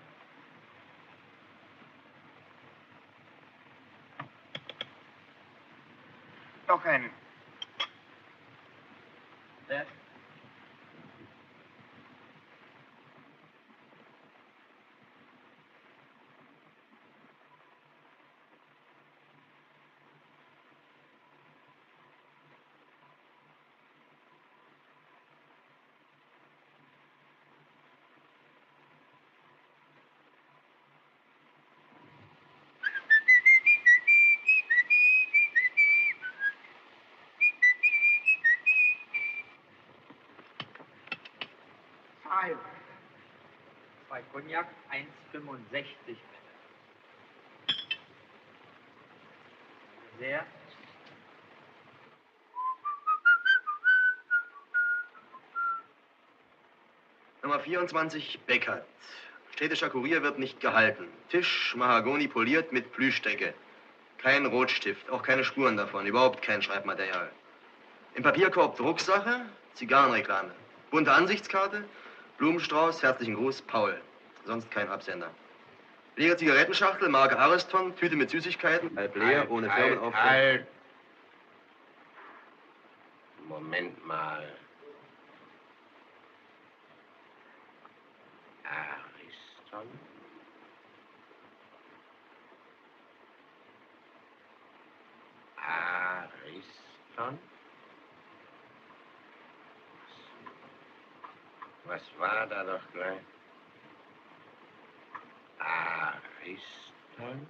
Noch einen. Wer? Five. Zwei Cognac, 1,65 bitte. Sehr. Nummer 24, Beckert. Städtischer Kurier wird nicht gehalten. Tisch, Mahagoni poliert mit Plüschdecke. Kein Rotstift, auch keine Spuren davon, überhaupt kein Schreibmaterial. Im Papierkorb Drucksache, Zigarrenreklame. Bunte Ansichtskarte, Blumenstrauß, herzlichen Gruß, Paul. Sonst kein Absender. Leere Zigarettenschachtel, Marke Ariston, Tüte mit Süßigkeiten, halb leer, Halt, ohne halt, Firmenaufdruck. halt. Moment mal. Ariston. Ariston. Was war da doch gleich? Ariston.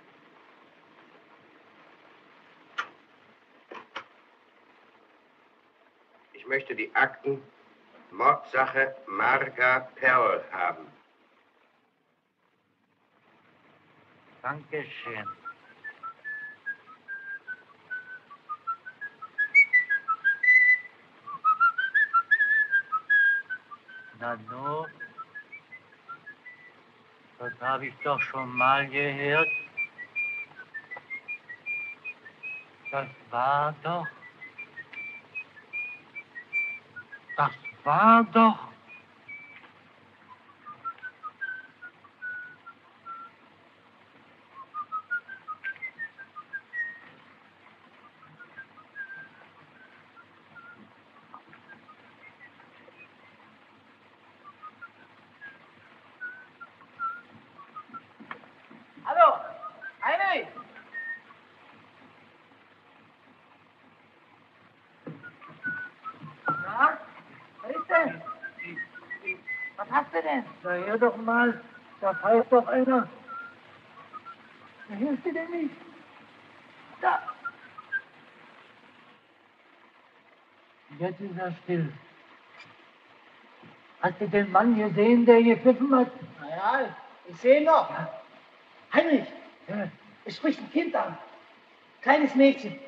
Ich möchte die Akten Mordsache Marga Perl haben. Dankeschön. No, das habe ich doch schon mal gehört. Das war doch. Das war doch. Hallo, Heinrich! Na, was ist denn? Was hast du denn? Na, hör doch mal, da pfeift doch einer. Da hörst du denn nicht? Da. Jetzt ist er still. Hast du den Mann gesehen, der gepfiffen hat? Na ja, ich sehe ihn noch. Heinrich, es spricht ein Kind an. Kleines Mädchen.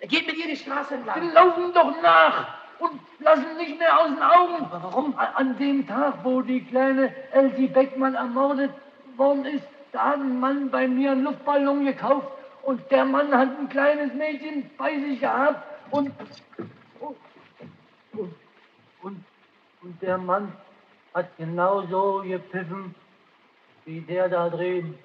Er geht mit ihr die Straße entlang. Die laufen doch nach und lassen nicht mehr aus den Augen. Aber warum? An dem Tag, wo die kleine Elsie Beckmann ermordet worden ist, da hat ein Mann bei mir einen Luftballon gekauft und der Mann hat ein kleines Mädchen bei sich gehabt und und, und, der Mann hat genauso gepfiffen wie der da drüben.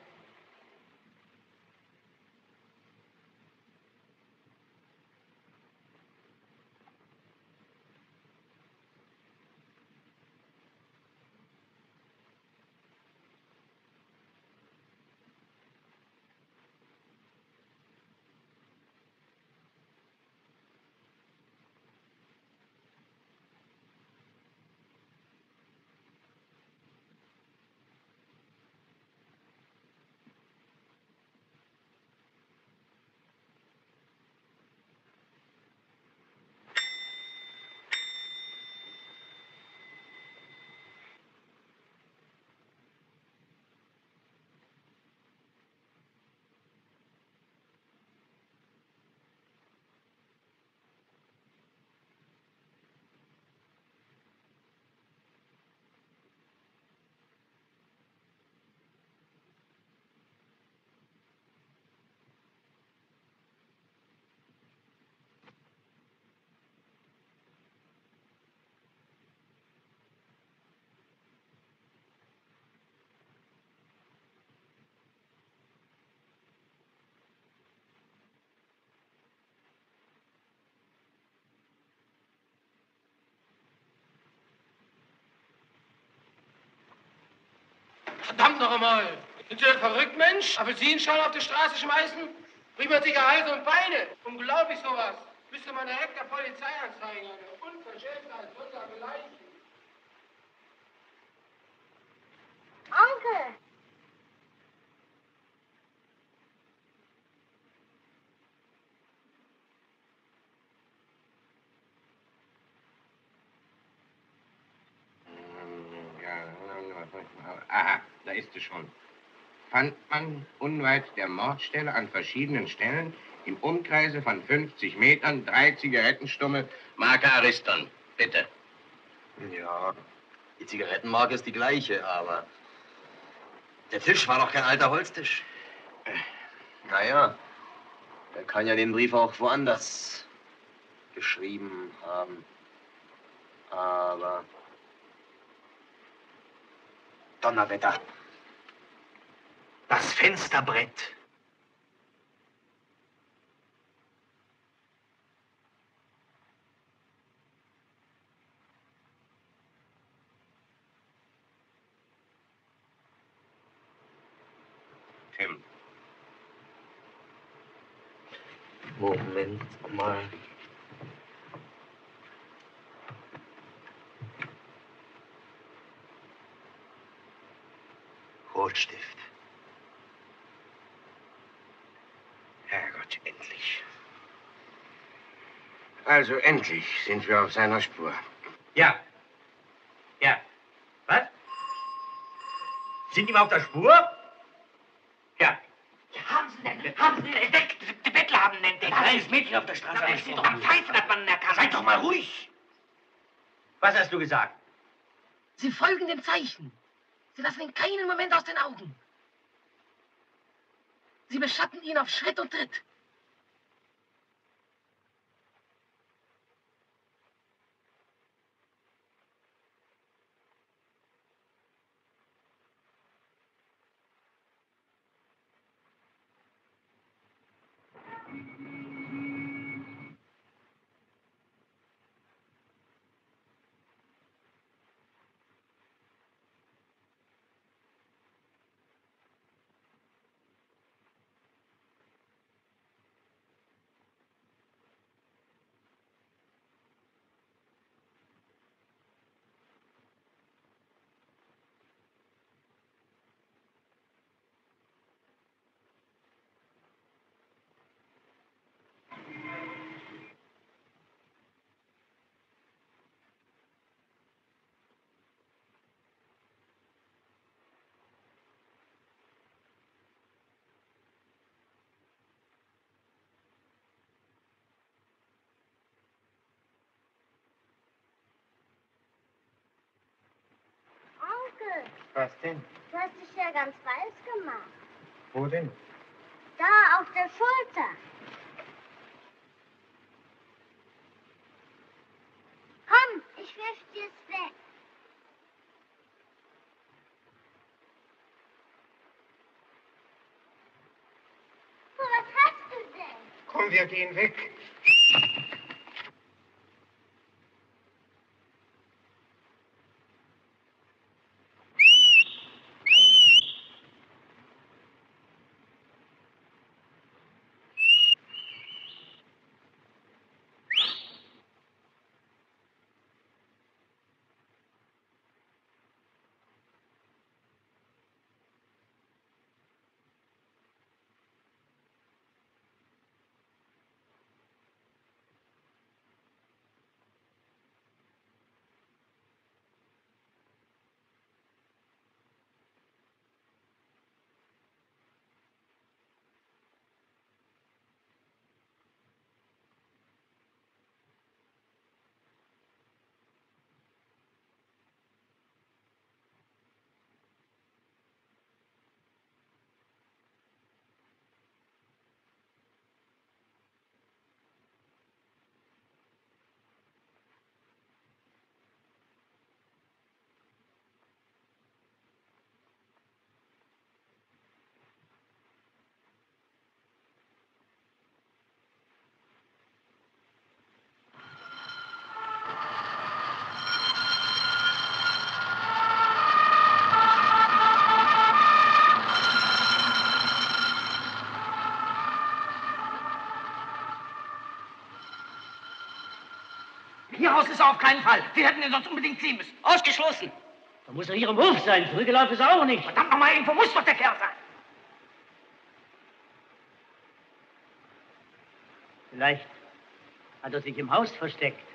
Verdammt noch einmal! Sind Sie denn verrückt, Mensch? Apfelsinenschalen auf die Straße schmeißen? Bricht man sich Hals und Beine. Unglaublich sowas. Müsste man direkt der Polizei anzeigen. Eine Unverschämtheit, sondergleichen. Onkel! Ja, aha, sie schon. Fand man unweit der Mordstelle an verschiedenen Stellen im Umkreise von 50 Metern drei Zigarettenstumme Marke Ariston. Bitte. Ja, die Zigarettenmarke ist die gleiche, aber der Tisch war doch kein alter Holztisch. Naja, er kann ja den Brief auch woanders geschrieben haben. Aber Donnerwetter. Das Fensterbrett. Tim. Moment mal. Rotstift. Herrgott, endlich. Also endlich sind wir auf seiner Spur. Ja. Ja. Was? Sind die mal auf der Spur? Ja. Haben Sie denn, haben Sie denn entdeckt? Die Bettler haben ihn entdeckt. Ein kleines Mädchen auf der Straße Sie doch am Pfeifen hat man erkannt. Seid doch mal ruhig. Was hast du gesagt? Sie folgen dem Zeichen. Sie lassen ihn keinen Moment aus den Augen. Sie beschatten ihn auf Schritt und Tritt. Onkel, Was denn? du hast dich ja ganz weiß gemacht. Wo denn? Da, auf der Schulter. Komm, ich wirf dir's weg. Oh, was hast du denn? Komm, wir gehen weg. Ist er auf keinen Fall. Sie hätten ihn sonst unbedingt ziehen müssen. Ausgeschlossen. Da muss er hier im Hof sein. Zurückgelaufen ist er auch nicht. Verdammt nochmal, irgendwo muss doch der Kerl sein. Vielleicht hat er sich im Haus versteckt.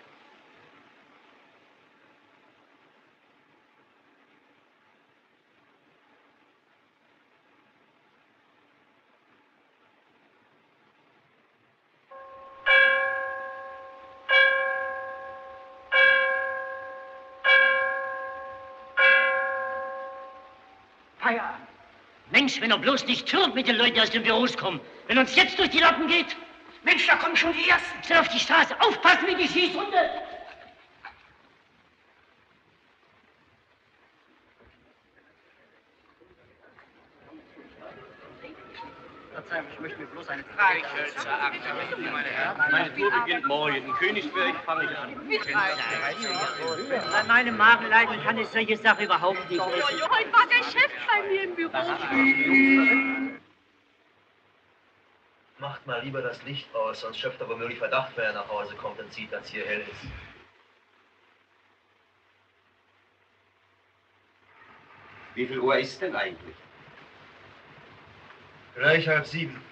Mensch, wenn er bloß nicht türmt mit den Leuten, die aus den Büros kommen. Wenn uns jetzt durch die Lappen geht. Mensch, da kommen schon die Ersten. Schnell auf die Straße. Aufpassen wie die Schießhunde. Verzeihung, ich möchte mir bloß eine Frage stellen. Meine Tour beginnt morgen. In Königsberg fange ich an. Bei meinem Magenleiden kann ich solche Sachen überhaupt nicht essen. Heute war der Chef bei mir im Büro. Macht mal lieber das Licht aus, sonst schöpft er womöglich Verdacht, wenn er nach Hause kommt und sieht, dass hier hell ist. Wie viel Uhr ist denn eigentlich? Gleich halb sieben.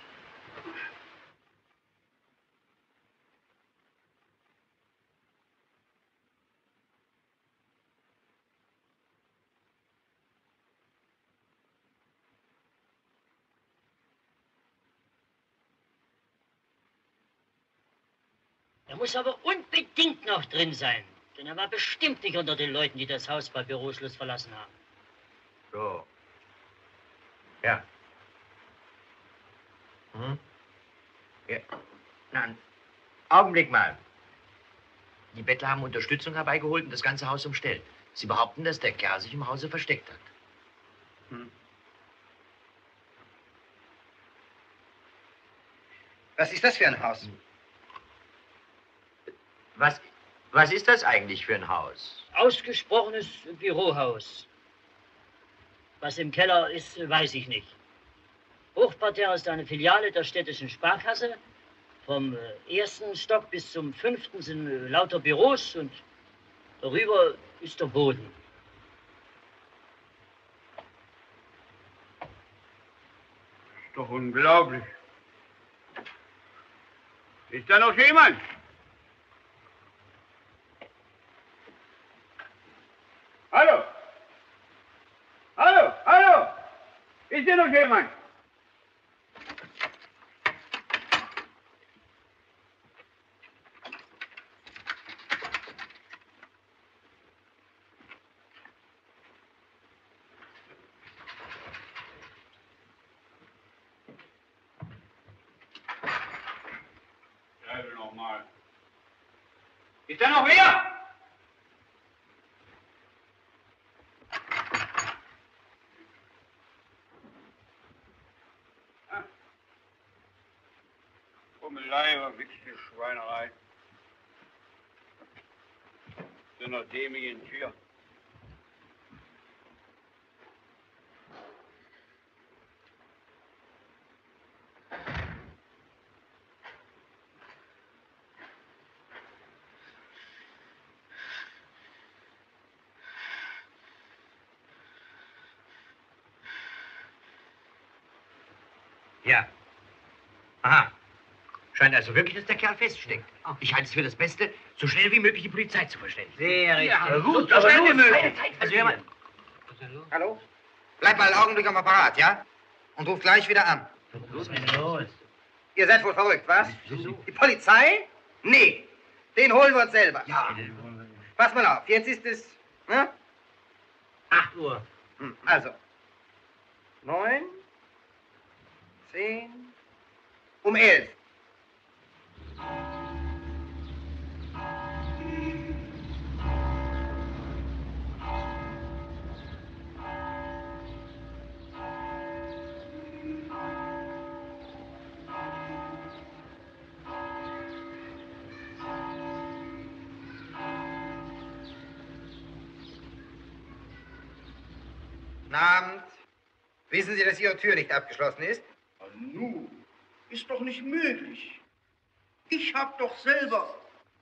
Er muss aber unbedingt noch drin sein. Denn er war bestimmt nicht unter den Leuten, die das Haus bei Büroschluss verlassen haben. So. Ja. Hm? Ja. Na, einen Augenblick mal. Die Bettler haben Unterstützung herbeigeholt und das ganze Haus umstellt. Sie behaupten, dass der Kerl sich im Hause versteckt hat. Was ist das für ein Haus? Was, was ist das eigentlich für ein Haus? Ausgesprochenes Bürohaus. Was im Keller ist, weiß ich nicht. Hochparterre ist eine Filiale der städtischen Sparkasse. Vom äh, ersten Stock bis zum fünften sind äh, lauter Büros und darüber ist der Boden. Ist doch unglaublich. Ist da noch jemand? Hallo? Hallo? Hallo? Ist hier noch jemand? Bleibe noch mal. Ist da noch wer? Kummelei, verwichste Schweinerei. So einer dämlichen Tür. Ja. Aha. Scheint also wirklich, dass der Kerl feststeckt. Ich halte es für das Beste, so schnell wie möglich die Polizei zu verständigen. Sehr richtig. Ja, gut, so aber schnell wie möglich. Also, hör mal. Hallo? Bleib mal einen Augenblick am Apparat, ja? Und ruf gleich wieder an. Was ist denn los? Ihr seid wohl verrückt, was? Die Polizei? Nee. Den holen wir uns selber. Ja. Pass mal auf, jetzt ist es. Ne? 8 Uhr. Hm, also. Neun. Zehn. Um elf. Guten Abend. Wissen Sie, dass Ihre Tür nicht abgeschlossen ist? Ah, nu, ist doch nicht möglich. Ich hab doch selber.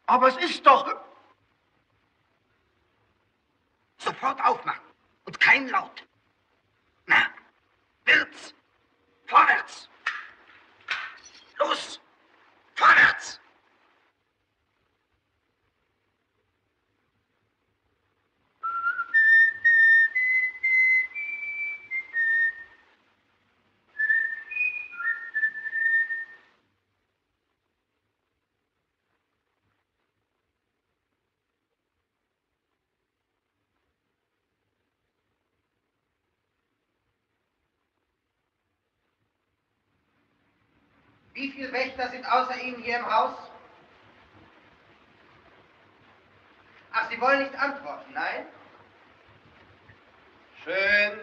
Aber es ist doch. Sofort aufmachen und kein Laut. Na, wird's. Vorwärts. Los! Ihnen hier im Haus? Ach, Sie wollen nicht antworten, nein? Schön.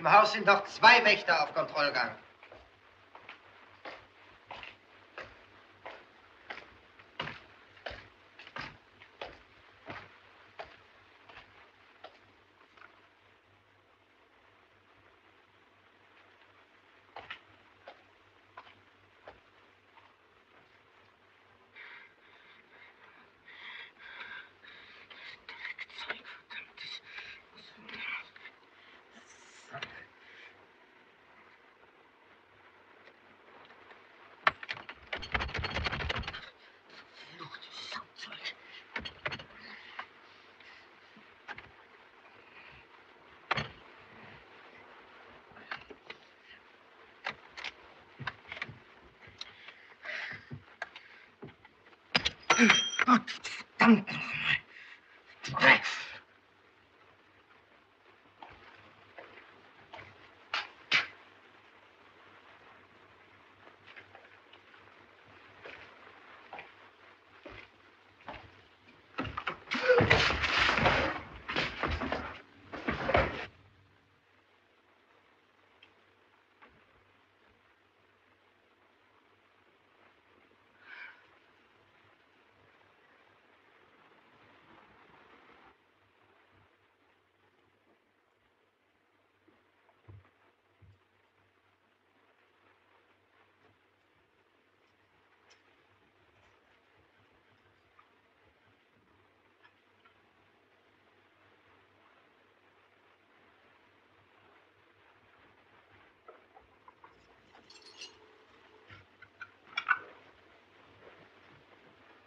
Im Haus sind noch zwei Wächter auf Kontrollgang. Gott, verdammt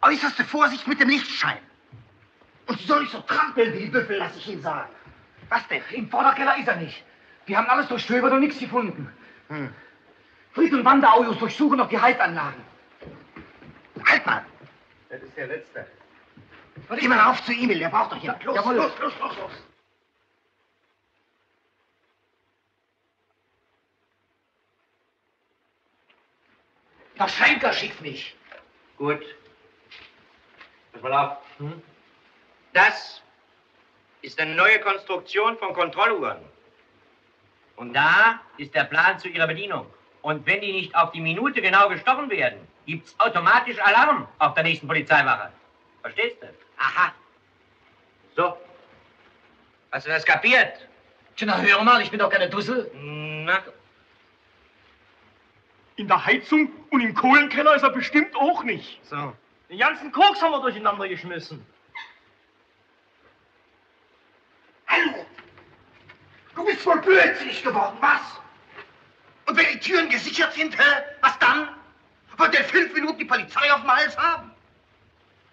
Äußerste Vorsicht mit dem Lichtschein. Und Sie sollen nicht so trampeln wie die Büffel, lass ich Ihnen sagen. Was denn? Im Vorderkeller ist er nicht. Wir haben alles durchstöbert und nichts gefunden. Hm. Fried und Wanderaujos durchsuchen noch die Heizanlagen. Halt mal! Das ist der Letzte. Geh mal auf zu Emil, der braucht doch jemand. Los, Jawohl. los, los, los, los. Das Schenkerschiff nicht. Gut. Pass mal auf. Das ist eine neue Konstruktion von Kontrolluhren. Und da ist der Plan zu ihrer Bedienung. Und wenn die nicht auf die Minute genau gestochen werden, gibt's automatisch Alarm auf der nächsten Polizeiwache. Verstehst du? Aha. So. Hast du das kapiert? Tja, na hör mal, ich bin doch keine Dussel. Na, In der Heizung und im Kohlenkeller ist er bestimmt auch nicht. So. Den ganzen Koks haben wir durcheinander geschmissen. Hallo! Du bist wohl blödsinnig geworden, was? Und wenn die Türen gesichert sind, hä? Was dann? Wird der fünf Minuten die Polizei auf dem Hals haben?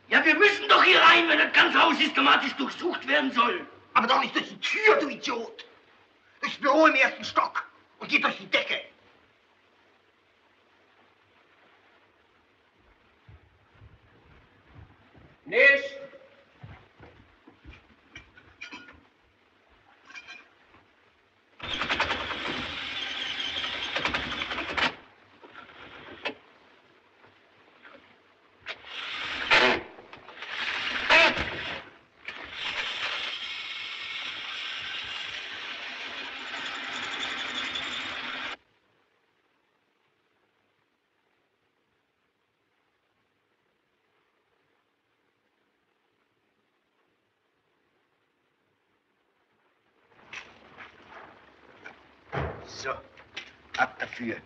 Ja, wir müssen doch hier rein, wenn das ganze Haus systematisch durchsucht werden soll. Aber doch nicht durch die Tür, du Idiot! Durchs Büro im ersten Stock und geht durch die Decke. Nicht. So, ab dafür.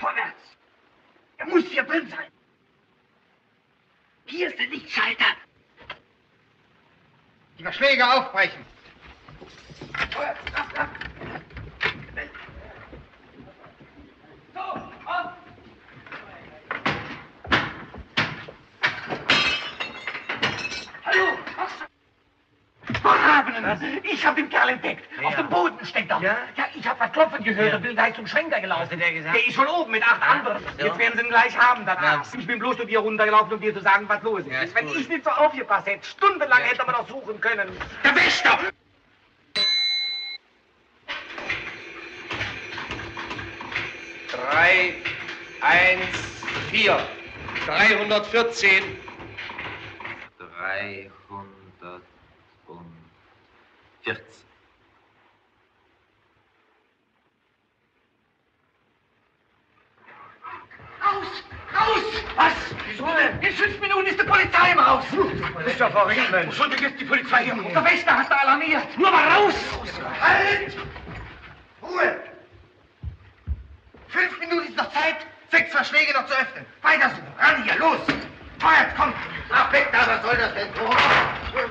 Vorwärts! Er muss hier drin sein! Hier ist der Lichtschalter! Die Verschläge aufbrechen. Vorwärts, ab, ab! So, auf! Hallo, was? Verraten! Ich hab den Kerl entdeckt. Auf dem Boden steckt er. Ja? Ich hab was klopfen gehört und bin gleich zum Schwenker gelaufen. Was hat der gesagt? Der ist schon oben mit acht anderen. Jetzt werden sie ihn gleich haben danach. Ich bin bloß zu dir runtergelaufen, um dir zu sagen, was los ist. Wenn ich nicht so aufgepasst hätte, stundenlang hätte man noch suchen können. Der Wächter! Drei, eins, vier. 314. 314. Raus! Raus! Was? Wieso denn? In fünf Minuten ist die Polizei im Haus. Du bist ja verrückt, Mensch. Schon ist die Polizei hier. Der Wächter hast du alarmiert. Nur mal raus! Halt! Ruhe! Fünf Minuten ist noch Zeit, sechs Verschläge noch zu öffnen. Weiter so. Ran hier, los! Feuert, komm! Ach, weg da, was soll das denn? Hier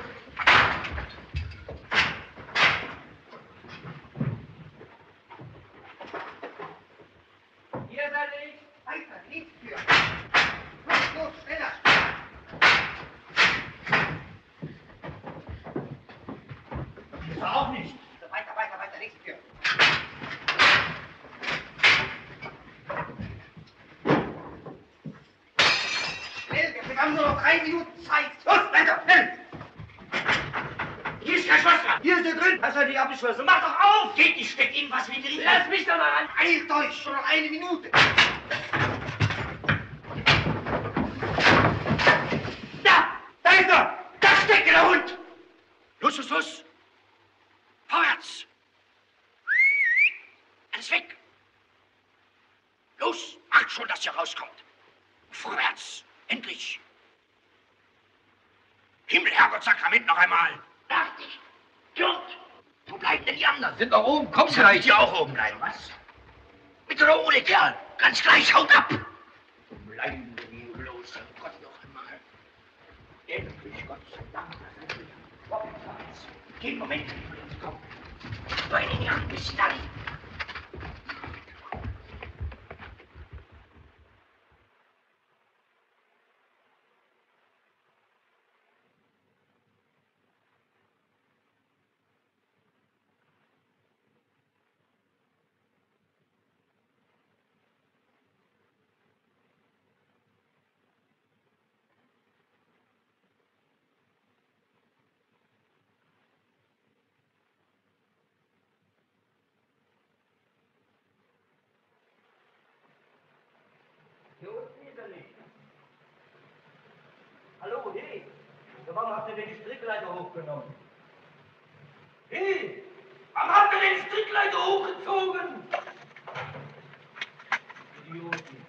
Warum habt ihr die Strickleiter hochgenommen? Hey, warum habt ihr die Strickleiter hochgezogen? Idioten.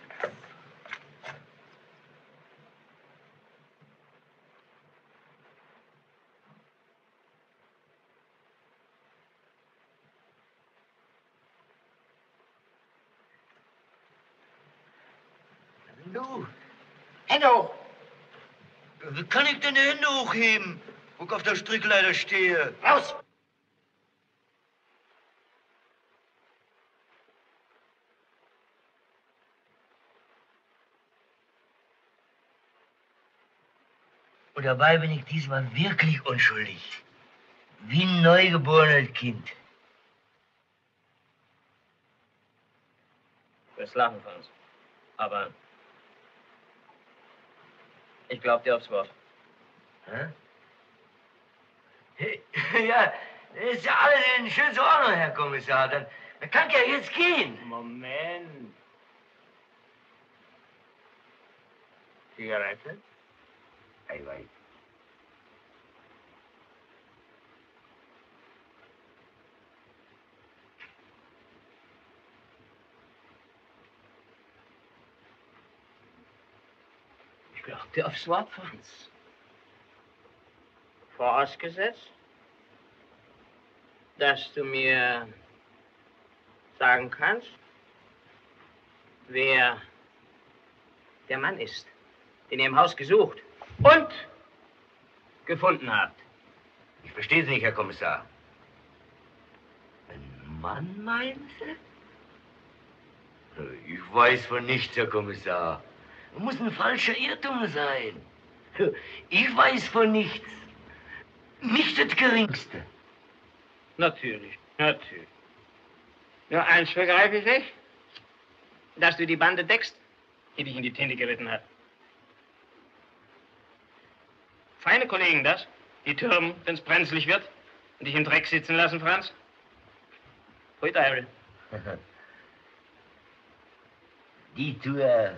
Du, Hände Wie kann ich denn die Hände hochheben, wo ich auf der Strickleiter stehe? Raus! Und dabei bin ich diesmal wirklich unschuldig. Wie ein neugeborenes Kind. Wirst lachen, Franz. Aber ich glaub dir aufs Wort. Hä? Ja, das ist ja alles in schönster Ordnung, Herr Kommissar. Dann, dann kann ich ja jetzt gehen. Moment. Zigarette? Eiweiß. Aufs Wort, Franz. Vorausgesetzt, dass du mir sagen kannst, wer der Mann ist, den ihr im Haus gesucht und gefunden habt. Ich verstehe Sie nicht, Herr Kommissar. Ein Mann, meinen Sie? Ich weiß von nichts, Herr Kommissar. Muss ein falscher Irrtum sein. Ich weiß von nichts. Nicht das Geringste. Natürlich, natürlich. Nur eins begreife ich nicht, dass du die Bande deckst, die dich in die Tinte geritten hat. Feine Kollegen das, die türmen, wenn's brenzlig wird und dich im Dreck sitzen lassen, Franz. Hui, Teufel. Die Tour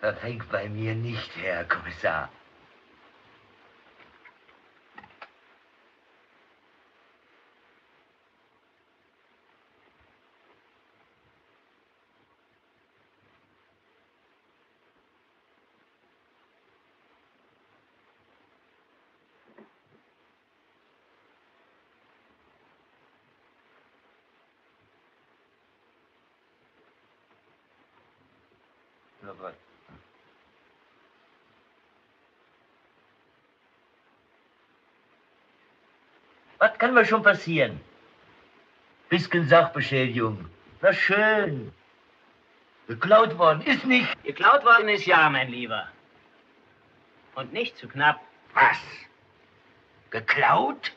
verfängt bei mir nicht, Herr Kommissar. Kann mir schon passieren? Bisschen Sachbeschädigung. Na schön. Geklaut worden ist nicht. Geklaut worden ist ja, mein Lieber. Und nicht zu knapp. Was? Geklaut?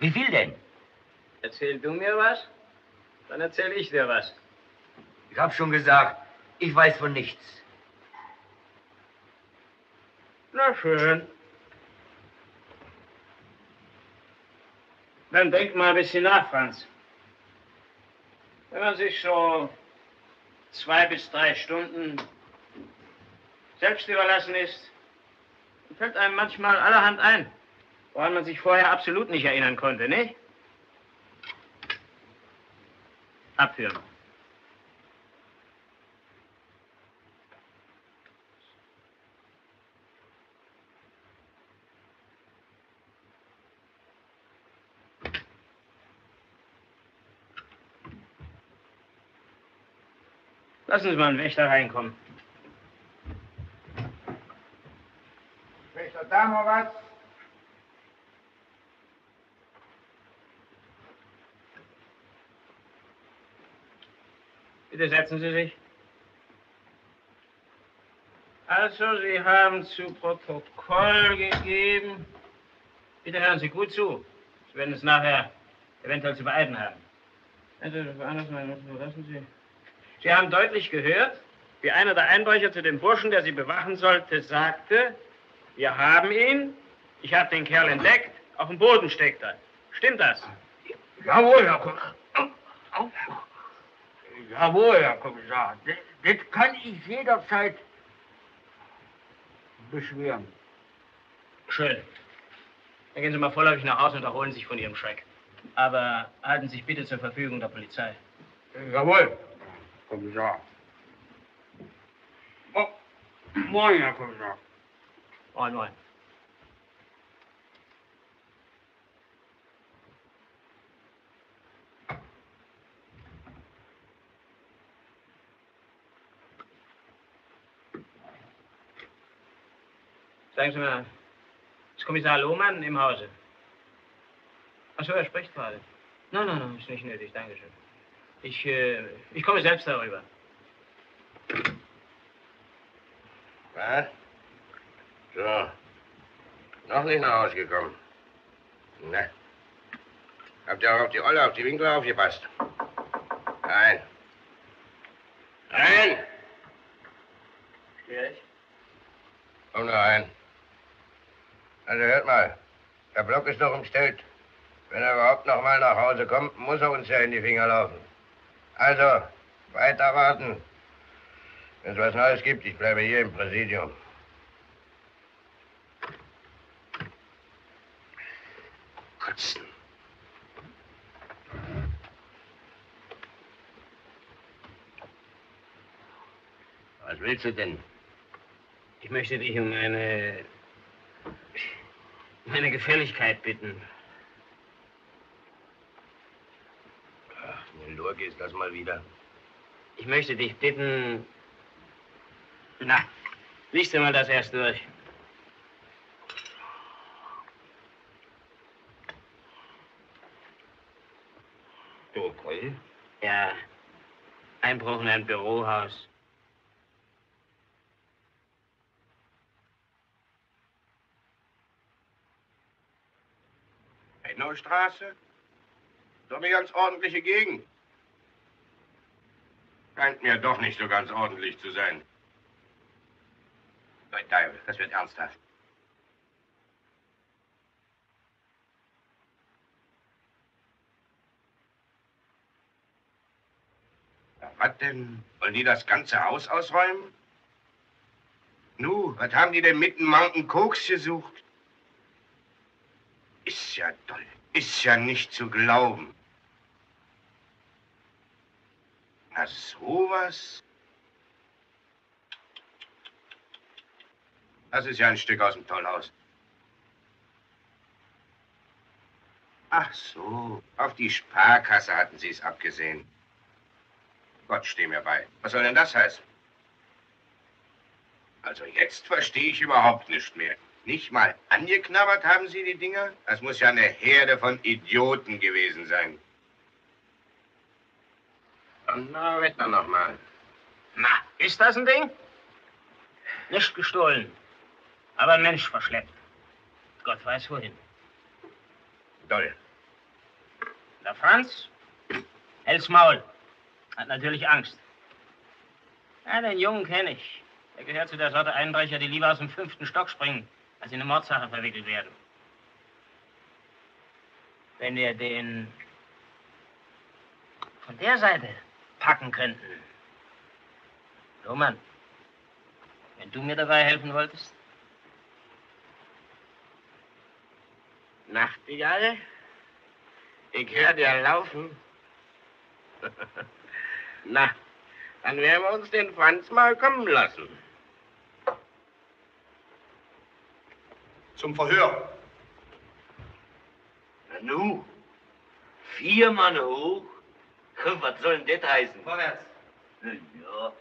Wie viel denn? Erzähl du mir was, dann erzähl ich dir was. Ich hab schon gesagt, ich weiß von nichts. Na schön. Dann denk mal ein bisschen nach, Franz. Wenn man sich so zwei bis drei Stunden selbst überlassen ist, fällt einem manchmal allerhand ein, woran man sich vorher absolut nicht erinnern konnte, nicht? Abführen. Lassen Sie mal einen Wächter reinkommen. was? Bitte setzen Sie sich. Also, Sie haben zu Protokoll gegeben. Bitte hören Sie gut zu. Sie werden es nachher eventuell zu beeiden haben. Also, anders mal, lassen Sie. Sie haben deutlich gehört, wie einer der Einbrecher zu dem Burschen, der Sie bewachen sollte, sagte, wir haben ihn, ich habe den Kerl entdeckt, auf dem Boden steckt er. Stimmt das? Jawohl, Herr Kommissar. Jawohl, Herr Kommissar. Das, das kann ich jederzeit beschweren. Schön. Dann gehen Sie mal vorläufig nach Hause und erholen sich von Ihrem Schreck. Aber halten Sie sich bitte zur Verfügung der Polizei. Jawohl, Kommissar. Oh, moin, Herr Kommissar. Moin, moin. Sagen Sie mal, ist Kommissar Lohmann im Hause? Ach so, er spricht gerade. Nein, nein, nein, ist nicht nötig, Dankeschön. Ich, äh, ich komme selbst darüber. Was? So. Noch nicht nach Hause gekommen. Na. Habt ihr auch auf die Olle, auf die Winkel aufgepasst? Nein. Nein! Schwierig? Komm nur rein. Also hört mal, der Block ist doch umstellt. Wenn er überhaupt noch mal nach Hause kommt, muss er uns ja in die Finger laufen. Also, weiter warten. Wenn es was Neues gibt, ich bleibe hier im Präsidium. Kotzen. Was willst du denn? Ich möchte dich um eine. um eine Gefälligkeit bitten. Lurge ist das mal wieder. Ich möchte dich bitten. Na, liest dir mal das erst durch. Protokoll? Ja. Einbruch in ein Bürohaus. Straße? Doch eine ganz ordentliche Gegend. Scheint mir doch nicht so ganz ordentlich zu sein. Bei Teufel, das wird ernsthaft. Was denn? Wollen die das ganze Haus ausräumen? Nu, was haben die denn mitten Mountain Koks gesucht? Ist ja toll. Ist ja nicht zu glauben. Na, sowas? Das ist ja ein Stück aus dem Tollhaus. Ach so, auf die Sparkasse hatten Sie es abgesehen. Gott steh mir bei. Was soll denn das heißen? Also jetzt verstehe ich überhaupt nicht mehr. Nicht mal angeknabbert haben Sie die Dinger? Das muss ja eine Herde von Idioten gewesen sein. Na, wetter noch mal. Na, ist das ein Ding? Nicht gestohlen, aber ein Mensch verschleppt. Gott weiß wohin. Toll. Der Franz hält's Maul. Hat natürlich Angst. Ja, den Jungen kenne ich. Er gehört zu der Sorte Einbrecher, die lieber aus dem fünften Stock springen, als in eine Mordsache verwickelt werden. Wenn wir den von der Seite packen könnten. Lohmann, wenn du mir dabei helfen wolltest? Nachtigall? Ich höre dir laufen. Na, dann werden wir uns den Franz mal kommen lassen. Zum Verhör. Na nu, vier Mann hoch? Hm, was soll denn das heißen? Vorwärts. Ja.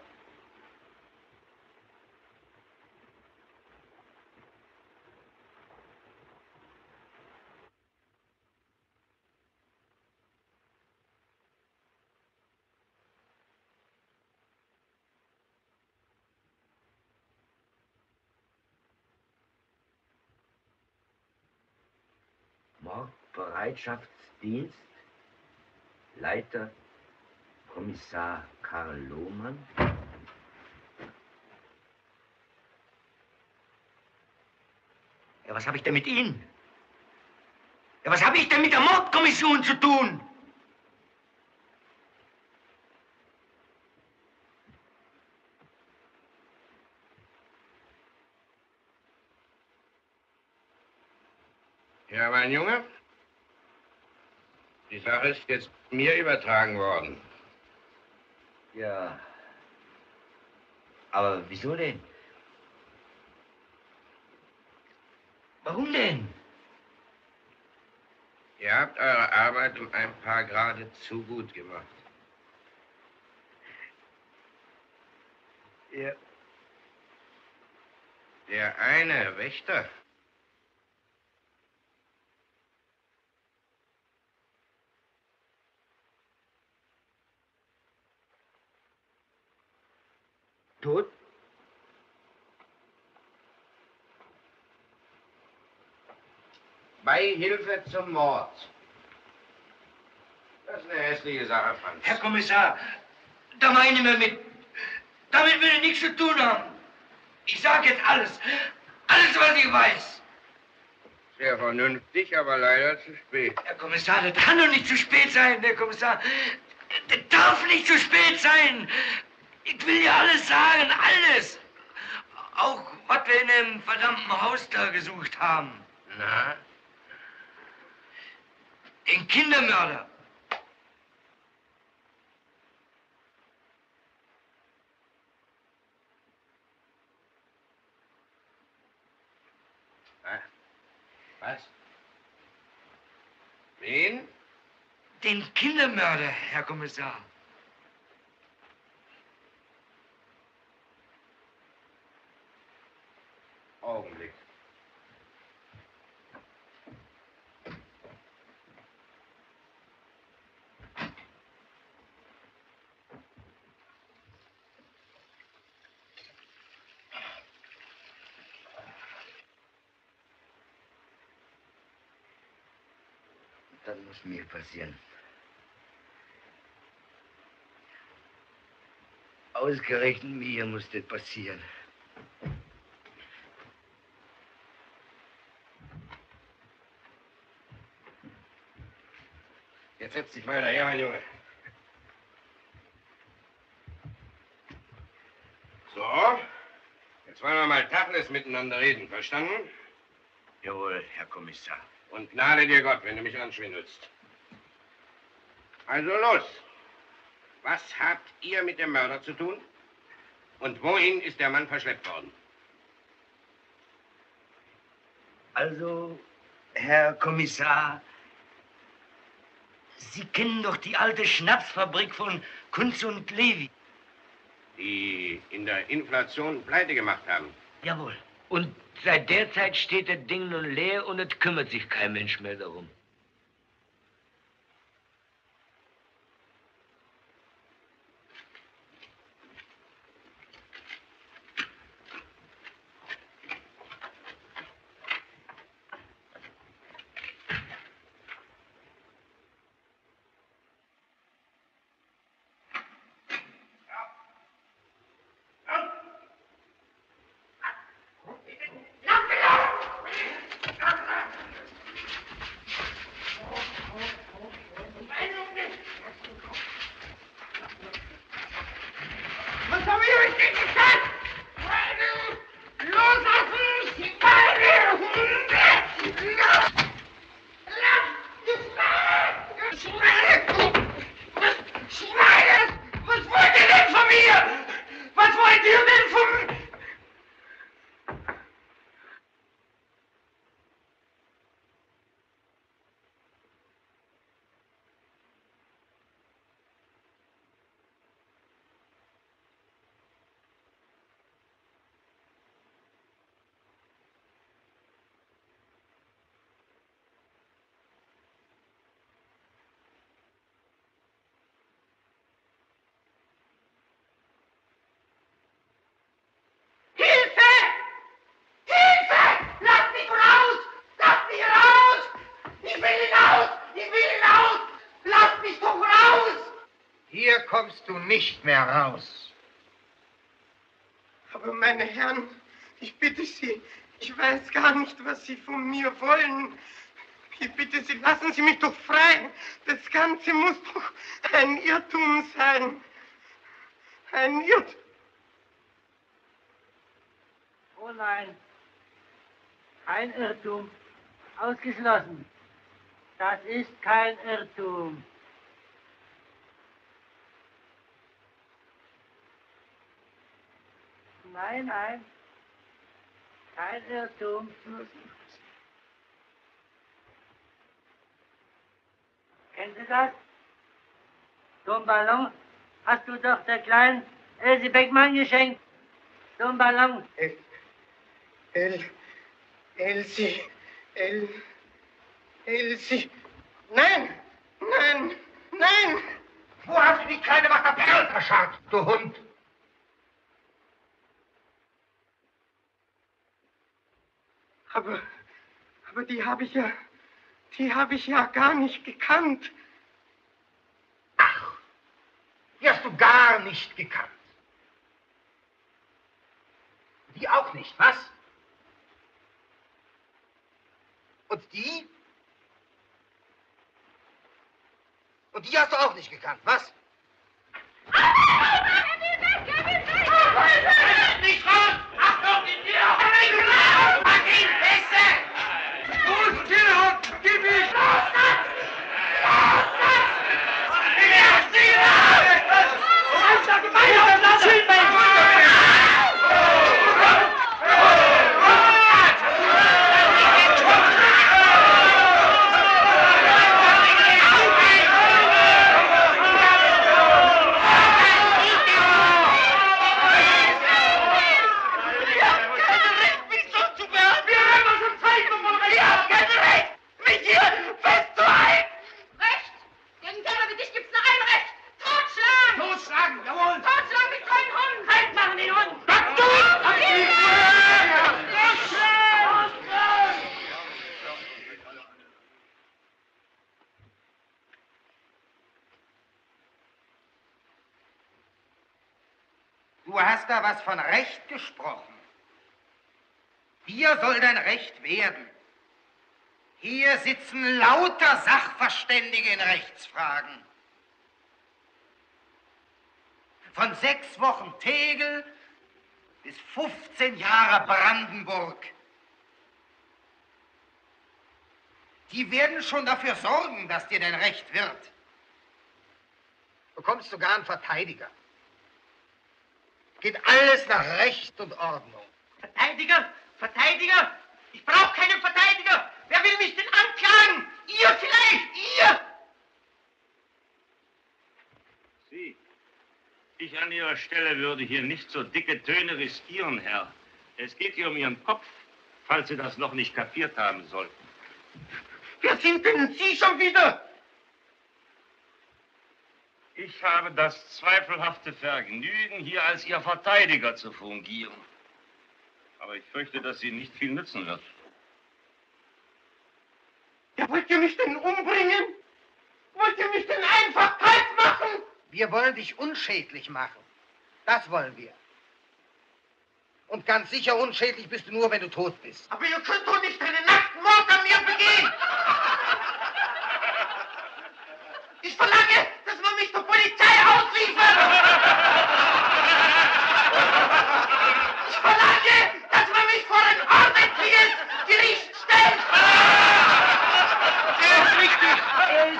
Mordbereitschaftsdienst, Leiter Kommissar Karl Lohmann. Ja, was habe ich denn mit Ihnen? Ja, was habe ich denn mit der Mordkommission zu tun? Ja, mein Junge, die Sache ist jetzt mir übertragen worden. Ja. Aber wieso denn? Warum denn? Ihr habt eure Arbeit um ein paar Grade zu gut gemacht. Ja. Der eine Wächter Tot? Beihilfe zum Mord. Das ist eine hässliche Sache, Franz. Herr Kommissar, da meine wir mit. Damit will ich nichts zu tun haben. Ich sage jetzt alles. Alles, was ich weiß. Sehr vernünftig, aber leider zu spät. Herr Kommissar, das kann doch nicht zu spät sein, Herr Kommissar. Das darf nicht zu spät sein. Ich will ja alles sagen, alles. Auch was wir in dem verdammten Haus da gesucht haben. Na? Den Kindermörder. Was? Wen? Den Kindermörder, Herr Kommissar. Augenblick. Das muss mir passieren. Ausgerechnet mir muss passieren. Jetzt setz dich mal daher, mein Junge. So, jetzt wollen wir mal Tacheles miteinander reden, verstanden? Jawohl, Herr Kommissar. Und gnade dir Gott, wenn du mich anschwindelst. Also los. Was habt ihr mit dem Mörder zu tun? Und wohin ist der Mann verschleppt worden? Also, Herr Kommissar, Sie kennen doch die alte Schnapsfabrik von Kunz und Levi. Die in der Inflation pleite gemacht haben. Jawohl. Und seit der Zeit steht das Ding nun leer und es kümmert sich kein Mensch mehr darum. Kommst du nicht mehr raus. Aber meine Herren, ich bitte Sie, ich weiß gar nicht, was Sie von mir wollen. Ich bitte Sie, lassen Sie mich doch frei. Das Ganze muss doch ein Irrtum sein. Ein Irrtum. Oh nein, kein Irrtum. Ausgeschlossen. Das ist kein Irrtum. Nein, nein, kein Irrtum. Kennen Sie das? So einen Ballon hast du doch der kleinen Elsie Beckmann geschenkt. So einen Ballon. El, El, Elsie, El, Elsie. Nein, nein, nein. Wo hast du die kleine Wache Perl verscharrt, du Hund? Aber, aber die habe ich ja, die habe ich ja gar nicht gekannt. Die hast du gar nicht gekannt. Die auch nicht, was? Und die? Und die hast du auch nicht gekannt, was? Nicht raus! Achtung, die Tür! Mach ihn feste! Los, Tierhund! Gib ihn! Los, das! Los, das! Ja, Gegen Kerle wie dich gibt's nur ein Recht. Totschlagen! Totschlagen, jawohl! Totschlagen mit treuen Hunden! Halt machen den Hund! Du hast was von Recht gesprochen. Hier soll dein Recht werden. Hier sitzen lauter Sachverständige in Rechtsfragen. Von sechs Wochen Tegel bis 15 Jahre Brandenburg. Die werden schon dafür sorgen, dass dir dein Recht wird. Du bekommst sogar einen Verteidiger. Geht alles nach Recht und Ordnung. Verteidiger? Verteidiger? Ich brauche keinen Verteidiger! Wer will mich denn anklagen? Ihr vielleicht! Ihr! Sie. Ich an Ihrer Stelle würde hier nicht so dicke Töne riskieren, Herr. Es geht hier um Ihren Kopf, falls Sie das noch nicht kapiert haben sollten. Wer sind denn Sie schon wieder? Ich habe das zweifelhafte Vergnügen, hier als Ihr Verteidiger zu fungieren. Aber ich fürchte, dass sie nicht viel nützen wird. Ja, wollt ihr mich denn umbringen? Wollt ihr mich denn einfach kalt machen? Wir wollen dich unschädlich machen. Das wollen wir. Und ganz sicher unschädlich bist du nur, wenn du tot bist. Aber ihr könnt doch nicht einen Nachtmord an mir begehen! Ich verlange, dass man mich der Polizei ausliefert! Ich verlange, dass man mich vor ein ordentliches Gericht stellt! Der ist richtig.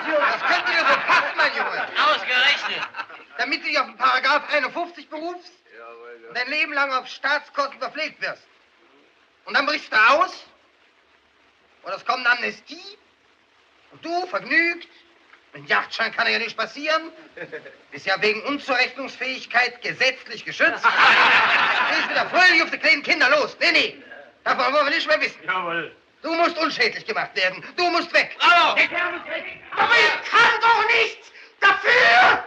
Das könnte dir so passen, mein Junge. Ausgerechnet. Damit du dich auf den Paragraph 51 berufst und dein Leben lang auf Staatskosten verpflegt wirst. Und dann brichst du aus und es kommt eine Amnestie und du, vergnügt, mit Yachtschein kann ja nicht passieren, bist ja wegen Unzurechnungsfähigkeit gesetzlich geschützt. Gehst wieder fröhlich auf die kleinen Kinder los. Nee, nee, davon wollen wir nicht mehr wissen. Jawohl. Du musst unschädlich gemacht werden. Du musst weg. Bravo! Aber ich kann doch nichts dafür!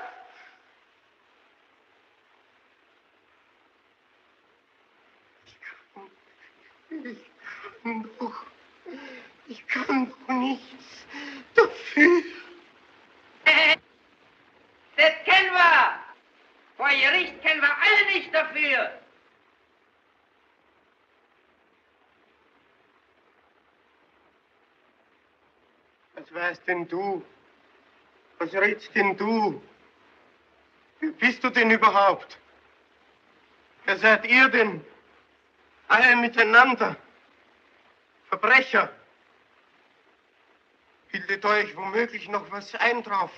Ich kann doch, ich kann doch nichts dafür. Das kennen wir. Vor Gericht kennen wir alle nicht dafür. Was weißt denn du? Was redst denn du? Wer bist du denn überhaupt? Wer seid ihr denn? Alle miteinander. Verbrecher. Bildet euch womöglich noch was ein drauf,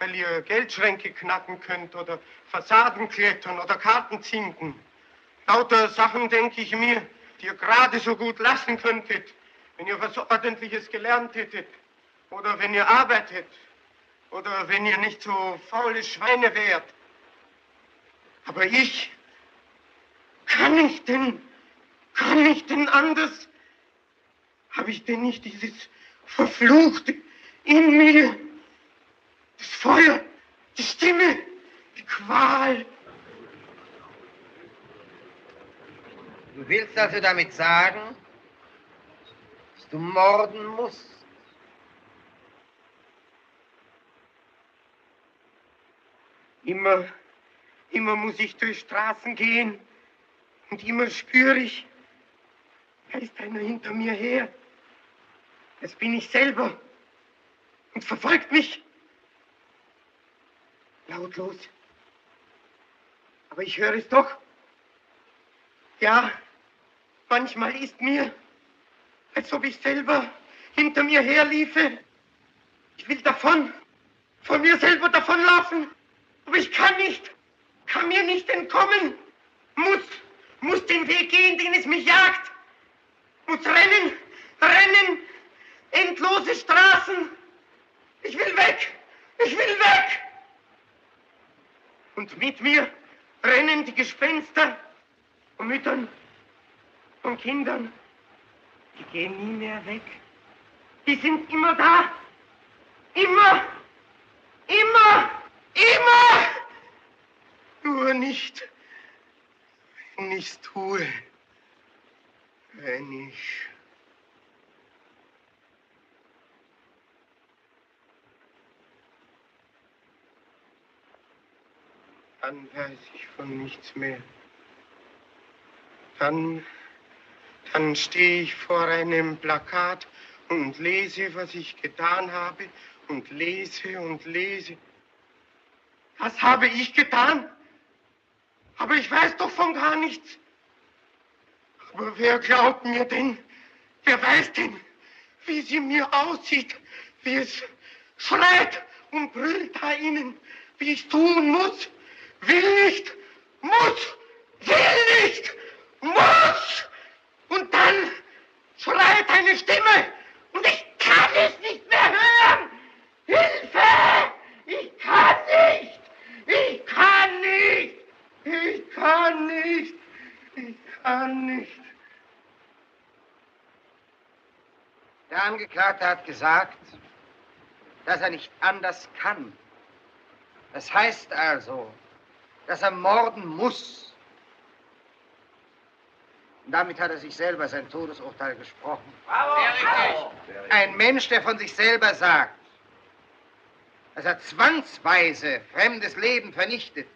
weil ihr Geldschränke knacken könnt oder Fassaden klettern oder Karten zinken. Lauter Sachen, denke ich mir, die ihr gerade so gut lassen könntet, wenn ihr was Ordentliches gelernt hättet. Oder wenn ihr arbeitet. Oder wenn ihr nicht so faule Schweine wärt. Aber ich, kann ich denn, kann ich denn anders? Habe ich denn nicht dieses Verfluchte in mir? Das Feuer, die Stimme, die Qual. Du willst also damit sagen, dass du morden musst? Immer, immer muss ich durch Straßen gehen und immer spüre ich, da ist einer hinter mir her. Das bin ich selber und verfolgt mich. Lautlos. Aber ich höre es doch. Ja, manchmal ist mir, als ob ich selber hinter mir herliefe. Ich will davon, von mir selber davonlaufen. Aber ich kann nicht, kann mir nicht entkommen. Muss, muss den Weg gehen, den es mich jagt. Muss rennen, rennen, endlose Straßen. Ich will weg, ich will weg. Und mit mir rennen die Gespenster von Müttern, von Kindern. Die gehen nie mehr weg. Die sind immer da. Immer, immer. Immer! Nur nicht, wenn ich's tue. Wenn ich. Dann weiß ich von nichts mehr. Dann, dann stehe ich vor einem Plakat und lese, was ich getan habe und lese und lese. Was habe ich getan? Aber ich weiß doch von gar nichts. Aber wer glaubt mir denn? Wer weiß denn, wie sie mir aussieht? Wie es schreit und brüllt da innen, wie ich tun muss? Will nicht, muss, will nicht, muss! Und dann schreit eine Stimme und ich kann es nicht mehr hören! Hilfe! Ich kann nicht! Ich kann nicht! Ich kann nicht! Ich kann nicht! Der Angeklagte hat gesagt, dass er nicht anders kann. Das heißt also, dass er morden muss. Und damit hat er sich selber sein Todesurteil gesprochen. Bravo! Ein Mensch, der von sich selber sagt, dass er zwangsweise fremdes Leben vernichtet.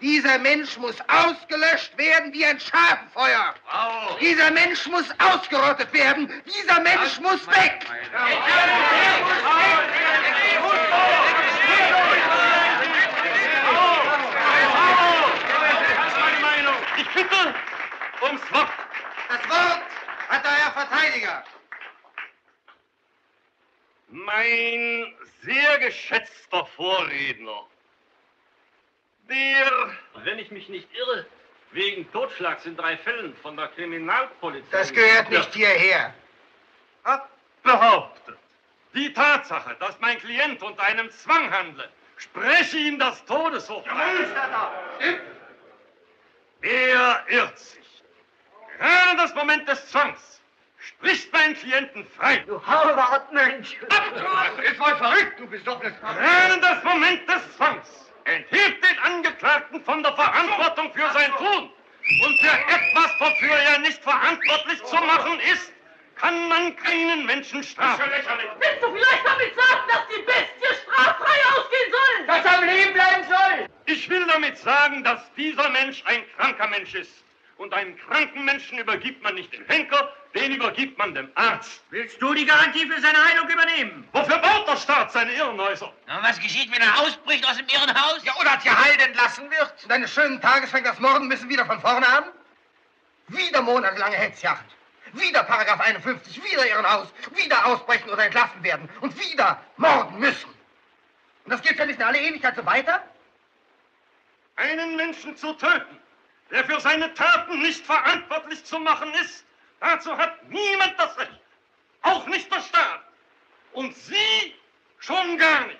Dieser Mensch muss ausgelöscht werden wie ein Schafenfeuer. Dieser Mensch muss ausgerottet werden. Dieser Mensch muss weg. Ich bitte ums Wort. Das Wort hat der Herr Verteidiger. Mein sehr geschätzter Vorredner, der, wenn ich mich nicht irre, wegen Totschlags in drei Fällen von der Kriminalpolizei... Das gehört nicht hierher. Hat behauptet, die Tatsache, dass mein Klient unter einem Zwang handle, spreche ihm das Todesurteil. Er irrt sich. Gerade in das Moment des Zwangs spricht mein Klienten frei. Du Haubertmensch! Ist mal verrückt, du bist doch nicht Gerade das Moment des Zwangs enthielt den Angeklagten von der Verantwortung für sein Tun. Und für etwas, wofür er nicht verantwortlich zu machen ist, kann man keinen Menschen strafen. Willst du vielleicht damit sagen, dass die Bestie straffrei ausgehen soll? Dass er am Leben bleiben will damit sagen, dass dieser Mensch ein kranker Mensch ist. Und einen kranken Menschen übergibt man nicht dem Henker, den übergibt man dem Arzt. Willst du die Garantie für seine Heilung übernehmen? Wofür baut der Staat seine Irrenhäuser? Und was geschieht, wenn er ausbricht aus dem Irrenhaus? Ja, oder geheilt entlassen wird? Und eines schönen Tages fängt das Morden müssen wieder von vorne an? Wieder monatelange Hetzjagd. Wieder Paragraph 51, wieder Irrenhaus, wieder ausbrechen oder entlassen werden und wieder morden müssen. Und das geht ja nicht in alle Ewigkeit so weiter? Einen Menschen zu töten, der für seine Taten nicht verantwortlich zu machen ist, dazu hat niemand das Recht. Auch nicht der Staat. Und Sie schon gar nicht.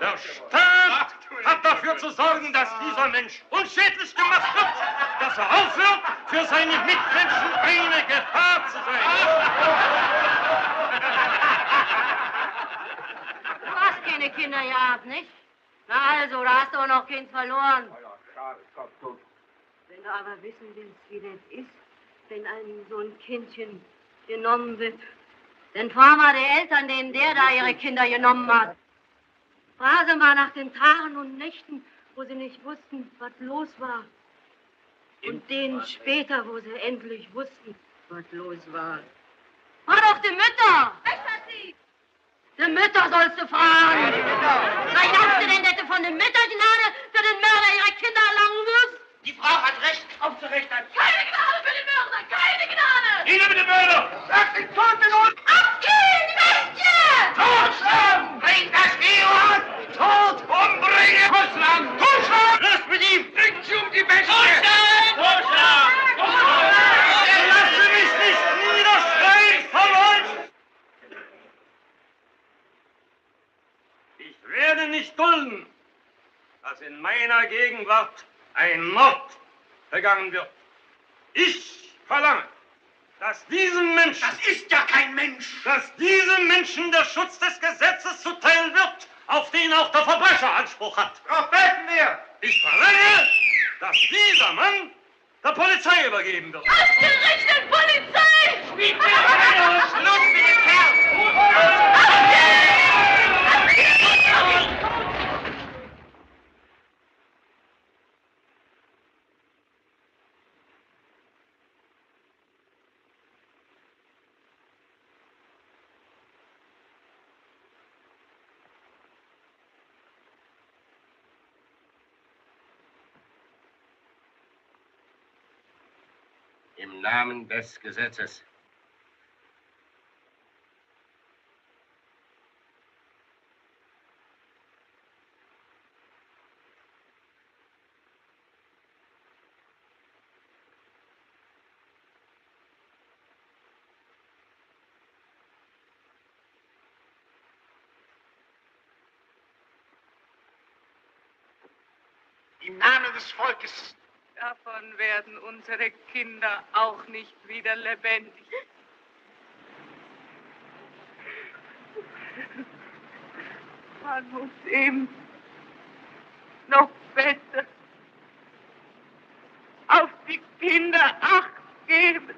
Der Staat hat dafür zu sorgen, dass dieser Mensch unschädlich gemacht wird, dass er aufhört, für seine Mitmenschen eine Gefahr zu Du hast keine Kinder gehabt, nicht? Na also, da hast du auch noch Kind verloren. Wenn du aber wissen willst, wie das ist, wenn einem so ein Kindchen genommen wird, dann fahr mal die Eltern, denen der da ihre Kinder genommen hat. Frag sie mal nach den Tagen und Nächten, wo sie nicht wussten, was los war. Und denen später, wo sie endlich wussten, was los war. Frag doch die Mütter! Die Mütter sollst du fragen! Was glaubst du denn, dass du von den Müttern Gnade für den Mörder ihrer Kinder erlangen wirst? Die Frau hat Recht aufzurichten. Keine Gnade für den Mörder! Keine Gnade! Nieder mit dem Mörder! Sag den Toten und Abgehen, Mädchen! Totschlagen! Bring das Georg! Tot! Umbringen! Totschlagen! Totschlagen! Los mit ihm! Bringt sie um die Bestie! Totschlagen! Totschlagen! Lasse mich nicht niederschreien, Verwalt! Ich werde nicht dulden, dass in meiner Gegenwart ein Mord begangen wird. Ich verlange, dass diesem Menschen... Das ist ja kein Mensch! Dass diesem Menschen der Schutz des Gesetzes zuteil wird, auf den auch der Verbrecher Anspruch hat. Darauf beten wir! Ich verlange, dass dieser Mann der Polizei übergeben wird. Ausgerechnet Polizei! Schluss mit dem Kerl! Namen des Gesetzes. Im Namen des Volkes. Davon werden unsere Kinder auch nicht wieder lebendig. Man muss eben noch besser auf die Kinder acht geben.